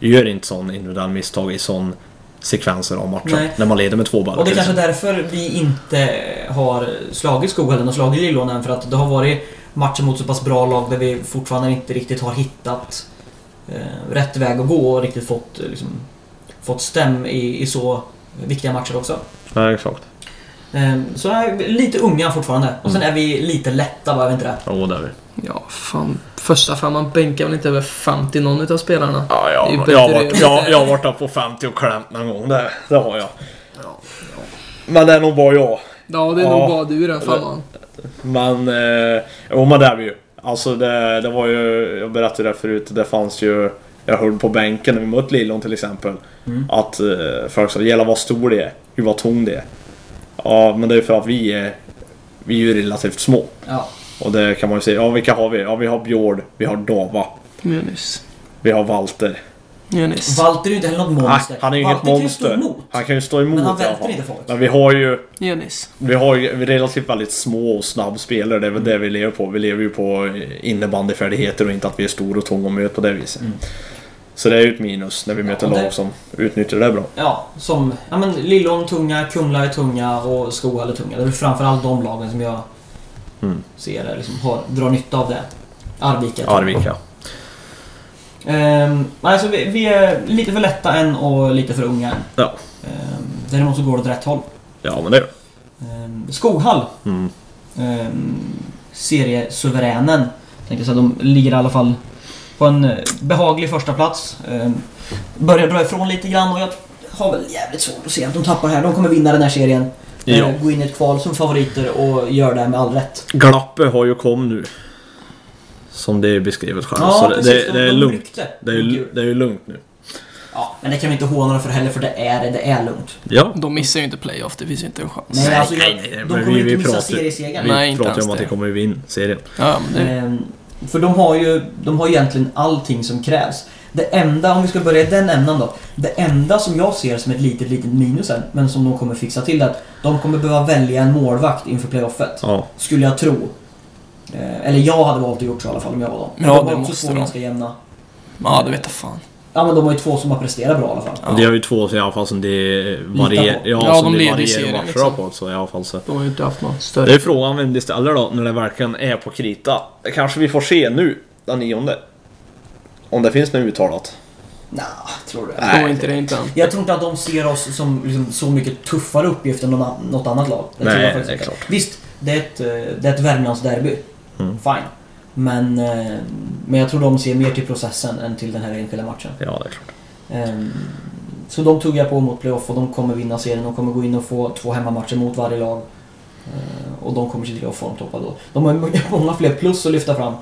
Gör inte sån individuell misstag i sån sekvenser av matchen. Nej. När man leder med två bollar. och det är kanske därför vi inte har slagit Skoghallen och slagit Lillån än. För att det har varit matcher mot så pass bra lag där vi fortfarande inte riktigt har hittat eh, rätt väg att gå och riktigt fått, eh, liksom, fått stäm i, i så viktiga matcher också. Nej, exakt. Ehm, Så lite unga fortfarande. Och sen är vi lite lätta, var vi inte det? Jo, det är vi. Ja, fan. Första femman bänkar väl inte över 50 någon utav spelarna. Ja, Det är jag, har varit, jag, jag har varit där på 50 och klämt någon gång. Det, det har jag. Ja, Men det är nog bara jag. ja det är Ja. nog bara du i den femman. Men, eh, jo men det är vi ju. Alltså det, det var ju, jag berättade det förut, det fanns ju jag hörde på bänken när vi mött Lillon till exempel. Mm. Att eh, folk sa jävlar vad stor det är. Gud vad tung det är. Ja men det är ju för att vi är, vi är ju relativt små. Ja. Och det kan man ju säga. Ja vilka har vi? Ja vi har Björn, vi har Dava, Jönis. vi har Walter. Jönis. Walter är ju inte heller något Nej, monster. han är ju inget Walter kan ju stå monster. emot. Han kan ju stå emot Men han välter inte folk. Men vi har ju Jönis. Vi har ju relativt väldigt små och snabb spelare. Det är väl det vi lever på. Vi lever ju på innebandyfärdigheter och inte att vi är stora och tunga och möter på det viset. Mm. Så det är ju ett minus när vi möter och det- lag som utnyttjar det bra. Ja, som... Ja men Lillån tunga, Kumla är tunga och Skoghall är tunga. Det är framförallt de lagen som jag Mm. ser det, liksom, har, drar nytta av det. Arvika. Arvika. Ehm, alltså vi, vi är lite för lätta än och lite för unga än. Ja. Ehm, däremot så går det åt rätt håll. Ja men det gör Ehm, Skoghall. mm. Ehm, seriesuveränen. Tänkte så att de ligger i alla fall på en eh, behaglig första plats. Ehm, börjar dra ifrån lite grann och jag har väl jävligt svårt att se att de tappar här. De kommer vinna den här serien. Ja. Eh, gå in i ett kval som favoriter och gör det med all rätt. Glappet har ju kom nu. Som det är beskrivet själv. Ja, så det, precis. det, De- det är de lugnt. Det är, ju, det är ju lugnt nu. Ja, men det kan vi inte håna dem för heller för det är det. Det är lugnt. Ja. De missar ju inte playoff, det finns ju inte en chans. Nej, Nej, alltså, jag, nej, nej, de kommer vi- inte vi missa pratar- seriesegern. Vi Nej, inte pratar ju om att det. det kommer ju vinna serien. Ja, men det... Ehm, för de har ju de har egentligen allting som krävs. Det enda, om vi ska börja i den änden då. Det enda som jag ser som ett litet, litet minus än, men som de kommer fixa till är att de kommer behöva välja en målvakt inför playoffet. Ja. Skulle jag tro. Eh, eller jag hade valt att gjort så i alla fall om jag var dem. Ja, de det har också två de. ganska jämna. Ja, det vet jag fan. Ja men de har ju två som har presterat bra i alla fall. Ja. Det har ju två i alla fall som det varierar, ja, Ja, som de det varierar serien, matcher liksom. på. Så i alla fall så. De har ju inte haft någon Det större... är frågan vem de ställer då, när det verkligen är på krita. Det kanske vi får se nu, den nionde. Om det finns något uttalat. Nja, tror du? Jag tror inte det inte än. Jag tror inte att de ser oss som liksom, så mycket tuffare uppgift än något annat lag. Det Nej, det är inte. klart. Visst, det är ett, eh, det är ett Värmlandsderby. Mm. Fine. Men, eh, men jag tror de ser mer till processen än till den här enskilda matchen. Ja, det är klart. Ehm, Så de tuggar på mot playoff och de kommer vinna serien. De kommer gå in och få två hemmamatcher mot varje lag. Eh, Och de kommer se till att formtoppa då. De har många fler plus att lyfta fram.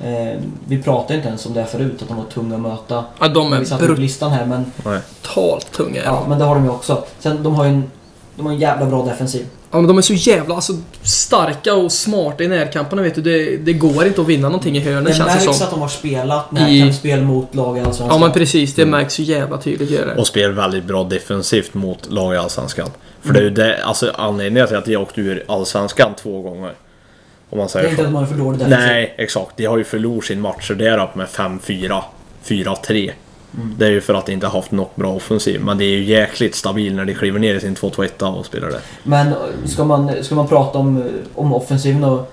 Eh, Vi pratade inte ens om det här förut, att de var tunga att möta. Ja, de Vi är satte upp listan här, men, Nej. brutalt tunga. ja, men det har de ju också. Sen, de har ju en, de har en jävla bra defensiv. Ja, men de är så jävla alltså, starka och smarta i närkamperna vet du. Det, det går inte att vinna någonting i hörnen Det känns det märks som. att de har spelat I- närkampsspel mot lag i Allsvenskan. Ja men precis, det Mm. märks så jävla tydligt gör det. Och spelar väldigt bra defensivt mot lag i Allsvenskan. För det är ju det, alltså anledningen till att de åkte ur Allsvenskan två gånger. Om man Det är säger inte att så. har en för dålig defensiv. Nej, exakt. De har ju förlorat sin matcher där uppe med 5-4, 4-3. Mm. Det är ju för att de inte har haft något bra offensiv. Men det är ju jäkligt stabil när de kliver ner i sin 2-2-1 och spelar det. Men eh, ska man, ska man prata om, eh, om offensiven och,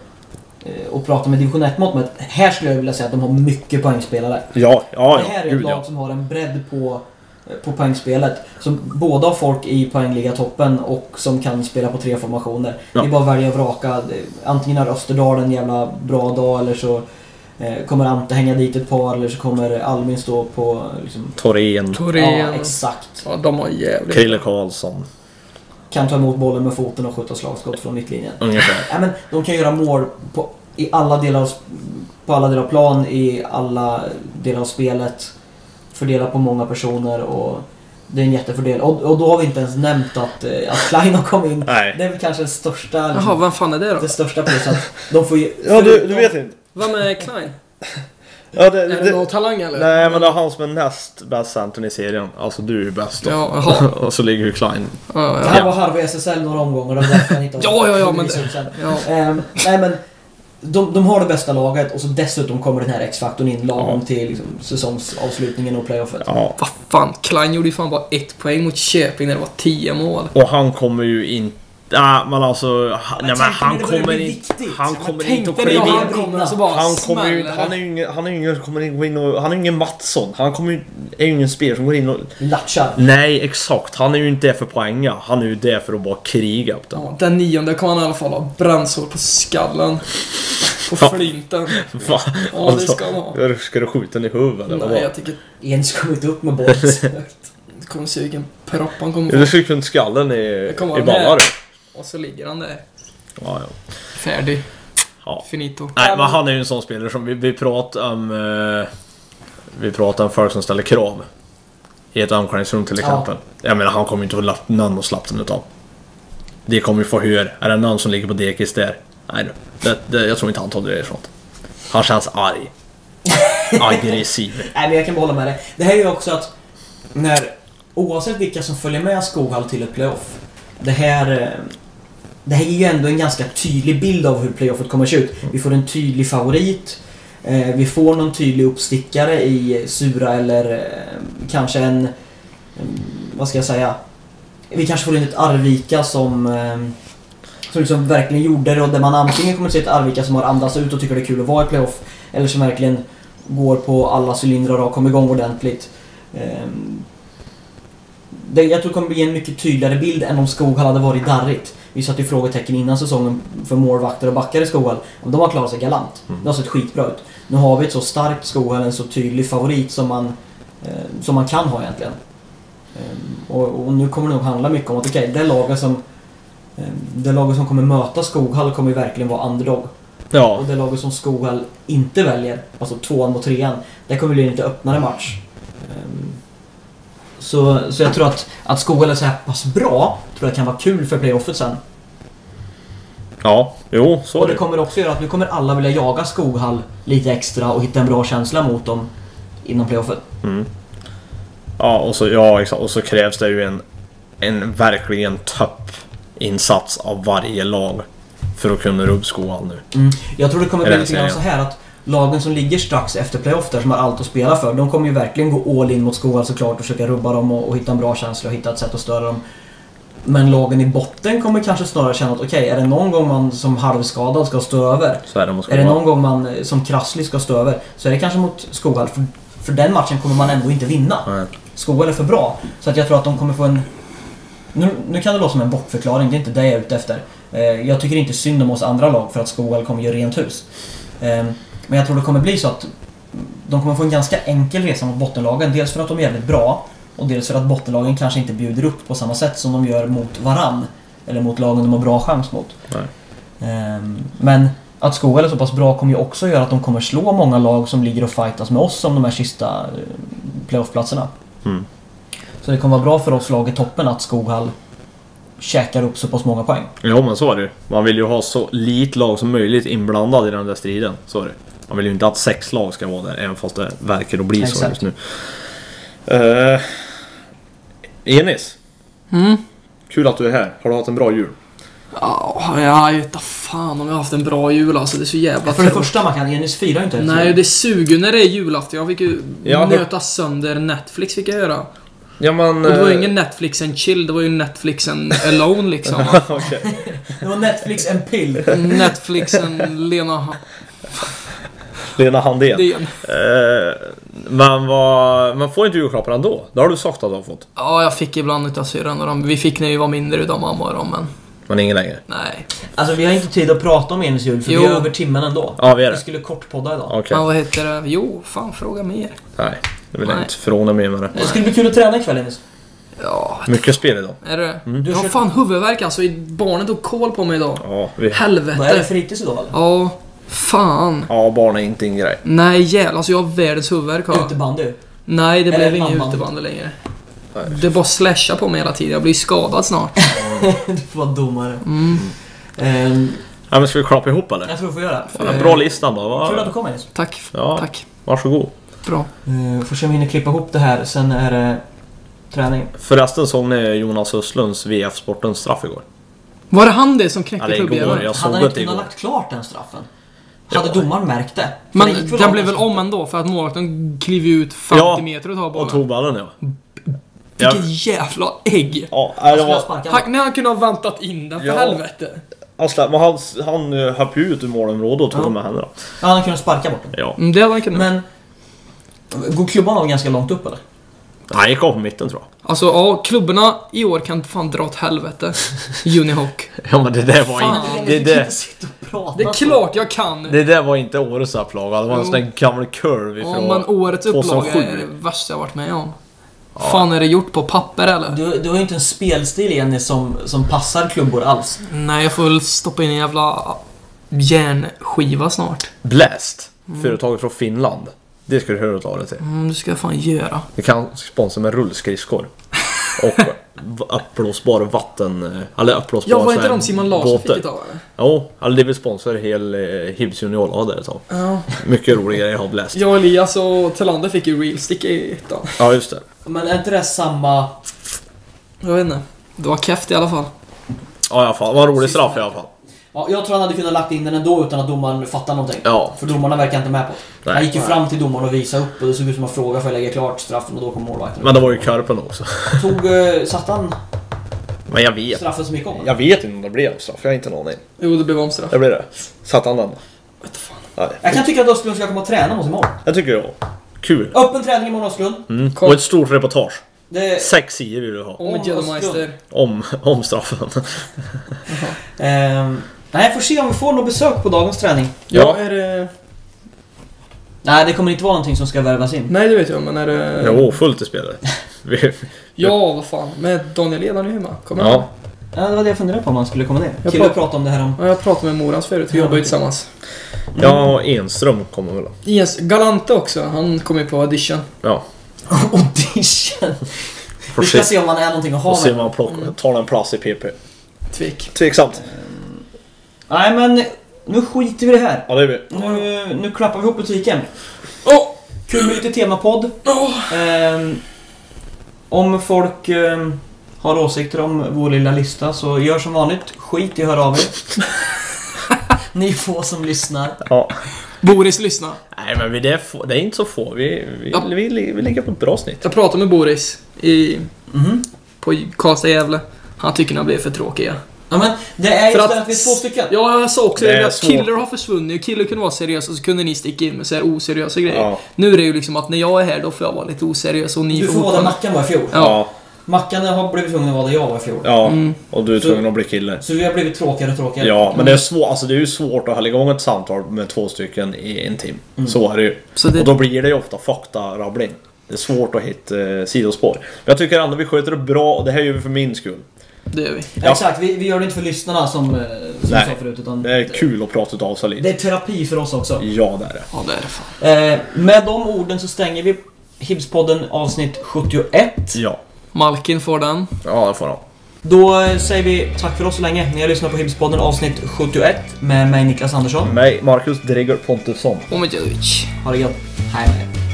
eh, och prata med division 1 mått. Här skulle jag vilja säga att de har mycket poängspelare. Ja, ja, det här ja. är ett Gud lag ja. som har en bredd på, eh, på poängspelet. Som både har folk i poängliga-toppen och som kan spela på tre formationer. Ja. Det är bara att välja och vraka. Antingen har Österdal en jävla bra dag eller så eh, kommer Ante hänga dit ett par eller så kommer Albin stå på... Liksom, Torén, ja, Torén. exakt. Ja, de har jävligt... Krille Karlsson. Kan ta emot bollen med foten och skjuta slagskott från mittlinjen. Ungefär. Ja, men de kan göra mål på, i alla delar av, på alla delar av plan, i alla delar av spelet. Fördela på många personer och det är en jättefördel. Och, och då har vi inte ens nämnt att, eh, att Klein har kommit in. Nej. Det är väl kanske det största, Jaha, vem fan är det då? det största plus att de får ju... Ja, du, du vet inte. Vem är Klein? Ja, det, Är det det, någon talang eller? nej, men det är han som är näst bäst centern i serien. Alltså du är ju bäst då. Ja, jaha. och så ligger ju Klein. Ja, Det ja. här var Harvey SSL några omgångar. Det var därför han inte har- Ja, ja, ja, men- sen. ja. Ehm, nej men de, de har det bästa laget och så dessutom kommer den här X-faktorn in lagom Ja. till liksom, säsongsavslutningen och playoffet. Ja. Vad fan, Klein gjorde ju fan bara ett poäng mot Köping när det var 10 mål. Och han kommer ju inte... Ja, men alltså... Han, nej, men han kommer inte... Han kommer inte att kliva in. han kommer så bara Han kommer ju han är ju ingen, han är ingen, kommer gå in och, han är ingen Mattsson. Han kommer ju, är ju ingen spelare som går in och... Latchar. Nej, exakt. Han är ju inte där för poänga. Han är ju där för att bara kriga upp den. Ja, den nionde kommer han i alla fall ha brandsår på skallen. På flinten. Va? Ja, det ska han ha. Ska du skjuta den i huvudet eller Nej, vad? jag tycker... En ska inte upp med bollen. Det kommer se vilken propp han kommer Du få. ska runt skallen i, i ballar. Och så ligger han där. Ja, ja. Färdig. Ja. Finito. Nej, men han är ju en sån spelare som vi, vi pratar om... Eh, vi pratar om folk som ställer krav. I ett omklädningsrum till Ja. exempel. Jag menar, han kommer ju inte få lapp, någon att slappa utav. Det kommer ju få höra. Är det någon som ligger på dekis där? Nej, det, det, jag tror inte han tolererar sånt. Han känns arg. Aggressiv. Nej men jag kan hålla med dig. Det här är ju också att när oavsett vilka som följer med Skoghall till ett playoff. Det här, eh, det här ger ju ändå en ganska tydlig bild av hur playoffet kommer att se ut. Vi får en tydlig favorit. Eh, vi får någon tydlig uppstickare i Sura eller eh, kanske en... mm, Vad ska jag säga? Vi kanske får in ett Arvika som... Eh, som liksom verkligen gjorde det och där man antingen kommer att se ett Arvika som har andats ut och tycker det är kul att vara i playoff. Eller som verkligen går på alla cylindrar och kommit igång ordentligt. Ehm, det, jag tror det kommer bli en mycket tydligare bild än om Skoghall hade varit darrigt. Vi satte ju frågetecken innan säsongen för målvakter och backar i Skoghall. De har klarat sig galant. Mm. Det har sett skitbra ut. Nu har vi ett så starkt Skoghall, en så tydlig favorit som man, eh, som man kan ha egentligen. Ehm, och, och nu kommer det nog handla mycket om att okej, det laget som ehm, det laget som kommer möta Skoghall kommer ju verkligen vara underdog. Ja. Och det laget som Skoghall inte väljer, alltså tvåan mot trean, det kommer bli en lite öppnare match. Ehm, Så, så jag tror att, att Skoghall är så här pass bra, tror jag kan vara kul för playoffet sen. Ja, jo, så Och det kommer också göra att nu kommer alla vilja jaga Skoghall lite extra och hitta en bra känsla mot dem inom playoffet. Mm. Ja, och så, ja, exakt. Och så krävs det ju en, en verkligen toppinsats av varje lag för att kunna rubba Skoghall nu. Mm. Jag tror det kommer bli lite grann så här att lagen som ligger strax efter playoff där som har allt att spela för. De kommer ju verkligen gå all in mot Skoghall såklart och försöka rubba dem och, och hitta en bra känsla och hitta ett sätt att störa dem. Men lagen i botten kommer kanske snarare känna att okej, är det någon gång man som halvskadad ska stå över? Så är det mot Är det någon gång man eh, som krasslig ska stå över? Så är det kanske mot Skoghall. För, för den matchen kommer man ändå inte vinna. Nej. Skoghall är för bra. Så att jag tror att de kommer få en... Nu, nu kan det låta som en bortförklaring, det är inte det jag är ute efter. Eh, jag tycker inte synd om oss andra lag för att Skoghall kommer göra rent hus. Men jag tror det kommer bli så att de kommer få en ganska enkel resa mot bottenlagen. Dels för att de är jävligt bra och dels för att bottenlagen kanske inte bjuder upp på samma sätt som de gör mot varann. Eller mot lagen de har bra chans mot. Ehm, Men att Skoghall är så pass bra kommer ju också göra att de kommer slå många lag som ligger och fightas med oss om de här sista eh, playoffplatserna. Mm. Så det kommer vara bra för oss lag i toppen att Skoghall käkar upp så pass många poäng. Jo men så är det. Man vill ju ha så litet lag som möjligt inblandad i den där striden. Så är det. Man vill ju inte att sex lag ska vara där, även fast det verkar att bli så Exakt. just nu. Uh, Enis, Mm. kul att du är här. Har du haft en bra jul? Ja, jag vet fan om jag har haft en bra jul alltså. Det är så jävla För det tråkigt. första Mackan, Jenny firar ju inte ens Nej, jul. det suger när det är julafton. Jag fick ju Jag nöta sönder Netflix fick jag göra. Ja men... Och det var ju eh, ingen Netflix and chill, det var ju Netflix and alone liksom. Okej. Det var Netflix en pill. Netflix and Lena Lena Handén. Eh, men vad... Man får inte julklappar ändå. Det har du sagt att du har fått. Ja, jag fick ibland utav syrran och de, vi fick när vi var mindre utav mamma och dem, men Men ingen längre. nej. Alltså vi har inte tid att prata om Jennys jul för Jo. vi är över timmen ändå. Ja vi är Vi det. skulle kortpodda idag. Okej. Men vad heter det? Jo, fan fråga mer. Nej, det vill jag Nej. inte förvåna mig med det. Det skulle bli kul att träna ikväll Jennys. Ja, Mycket spel idag. är det? Mm. Du Jag har fan huvudvärk alltså. Barnet tog koll på mig idag. Ja, vi... Vad är det Helvete. fritids idag eller? Ja, fan. ja, barn är inte en grej. Nej jävlar, alltså jag har världens huvudvärk har jag. Utebandy. Nej, det Eller blev ingen utebandy längre. Nej. Det bara slashar på mig hela tiden. Jag blir skadad snart. du får vara domare. Mm. Ehm, Ja, men ska vi klappa ihop eller? jag tror vi får göra. Fan, en Ehm, bra listan då. Kul att du Va? kom Jennys. Tack. Ja. Tack. Varsågod. Bra. Uh, får se om vi hinner klippa ihop det här. Sen är det träning. Förresten såg ni Jonas Östlunds VF Sportens straff igår? Var det han det som knäckte Eller igår, klubbjäveln? jag såg Hade han det inte kunnat igår. lagt klart den straffen? Ja. Hade domaren märkt det? För Men gick den blev väl om ändå för att målvakten klev ut 50 Ja, meter och tog Och bollen. tog ballen ja. Ja, Vilket jävla ägg! ja Han det ha var... sparkat Han, nej, han kunde ha vantat in den för Ja. helvete. Alltså, men han, han eh, höpp ju ut ur målområdet och tog Ja. med händerna. Ja, han hade kunnat sparka bort den. Ja. Mm, det hade han kunnat. Men... Går klubban av ganska långt upp eller? Han gick av på mitten tror jag. Alltså, ja, klubborna i år kan fan dra åt helvete. Unihawk. Ja men det där var Fan. inte... Det, kan det, inte sitta och prata Det är så. klart jag kan! det där var inte årets upplaga. Det var en Jo. sån där gammal curve Ja, ifrån... men årets upplaga 2007. är det värsta jag varit med om. Fan, är det gjort på papper eller? Du, du har ju inte en spelstil Jenny som, som passar klubbor alls. Nej, jag får väl stoppa in en jävla järnskiva snart. Blast. Företaget från Finland. Det ska du höra av dig till. Mm, det ska jag fan göra. Vi kan sponsra med rullskridskor. Och uppblåsbar vatten... Eller uppblåsbar Ja, var inte de Simon Larsson fick ett av eller? Jo, eller det vill sponsra hel eh, Hibs Junior där ett tag. Ja. Mycket roligare jag har Blast. Jag, Elias och Thelander fick ju real stick i ettan. Ja, just det. Men är inte det samma... Jag vet inte. Det var keft i alla fall. Ja, i alla fall. Det var en rolig straff i alla fall. Ja, jag tror han hade kunnat lagt in den ändå utan att domaren fattar någonting. Ja. För domarna verkar inte med på det. Han gick ju Nej. fram till domaren och visade upp och det såg ut som att fråga för jag lägger klart straffen och då kom målvakten. Men det var ju Karpen också. Tog... Uh, satte han Men jag vet. straffen som gick om? Jag vet inte om det blev straff. Jag har inte någon aning. Jo, det blev omstraff. Det blev det. Satt han den? Vet fan. Nej. Jag kan tycka att Östlund ska komma och träna mot imorgon. Jag tycker jag. Kul. Öppen träning imorgon Östlund. Mm. Och ett stort reportage. Det... Sex sidor vill du ha. Om en Om Jedemeister. Om, om straffen. Ehm, nej, får se om vi får något besök på dagens träning. Ja, är det... Nej, det kommer inte vara någonting som ska värvas in. Nej, det vet jag, men är det... Jo, fullt i spelare. Ja, vad fan. Med Daniel Edman är hemma. Kommer? Ja. Ja, det var det jag funderade på om han skulle komma ner. Jag Kille pratar- pratade om det här om... Ja, jag pratade med Morans förut. Vi Ja, jobbar ju tillsammans. Ja, och Enström kommer väl. Yes, Galante också. Han kom ju på audition. Ja. Audition! Vi ska se, om han är någonting att ha får se om med. han plockar, tar en plats i PP. Tvek. Tveksamt. Nej, men nu skiter vi i det här. Ja, det är vi. Nu, nu klappar vi ihop butiken. Åh! Kul med lite temapodd. Åh! Ehm, om folk ehm, har åsikter om vår lilla lista så gör som vanligt. Skit i att höra av er. ni få som lyssnar. Ja. Boris, lyssna. Nej men vi, det, är få, det är inte så få. Vi, vi, Ja. vi, vi, vi ligger på ett bra snitt. Jag pratade med Boris i, Mhm. på Karlstad Gävle. Han tycker ni blev för tråkiga. Ja men, det är För just att- att vi är två stycken. Ja, jag sa också Det det. Att. Killer har försvunnit Killer kunde vara seriös och så kunde ni sticka in med så här oseriösa grejer. Ja. Nu är det ju liksom att när jag är här då får jag vara lite oseriös och ni Du får vara där Mackan var i fjol. Ja. Ja. Mackan har blivit tvungen att vara där jag var i fjol. Ja. Mm. Och du är Så- tvungen att bli kille. Så vi har blivit tråkigare och tråkigare. Ja, men det är, svår, alltså det är ju svårt att hålla igång ett samtal med två stycken i en tim. Så är det ju. Så det- Och då blir det ju ofta fakta-rabbling. Det är svårt att hitta eh, sidospår. Men jag tycker ändå vi sköter det bra och det här gör vi för min skull. Det gör vi. Ja, Exakt, vi, vi gör det inte för lyssnarna som, eh, som Nej. sa förut. Utan Det är kul att prata av sig lite. det är terapi för oss också. Ja, det är det. Ja, det är det fan. Eh, med de orden så stänger vi Hibspodden avsnitt 71. Ja. Malkin får den. Ja, det får han. Då eh, säger vi tack för oss så länge. Ni har lyssnat på Hibspodden avsnitt 71 med mig Niklas Andersson. Mig, Marcus Dreger Pontusson. Om ett Ha det gött. Hej med er.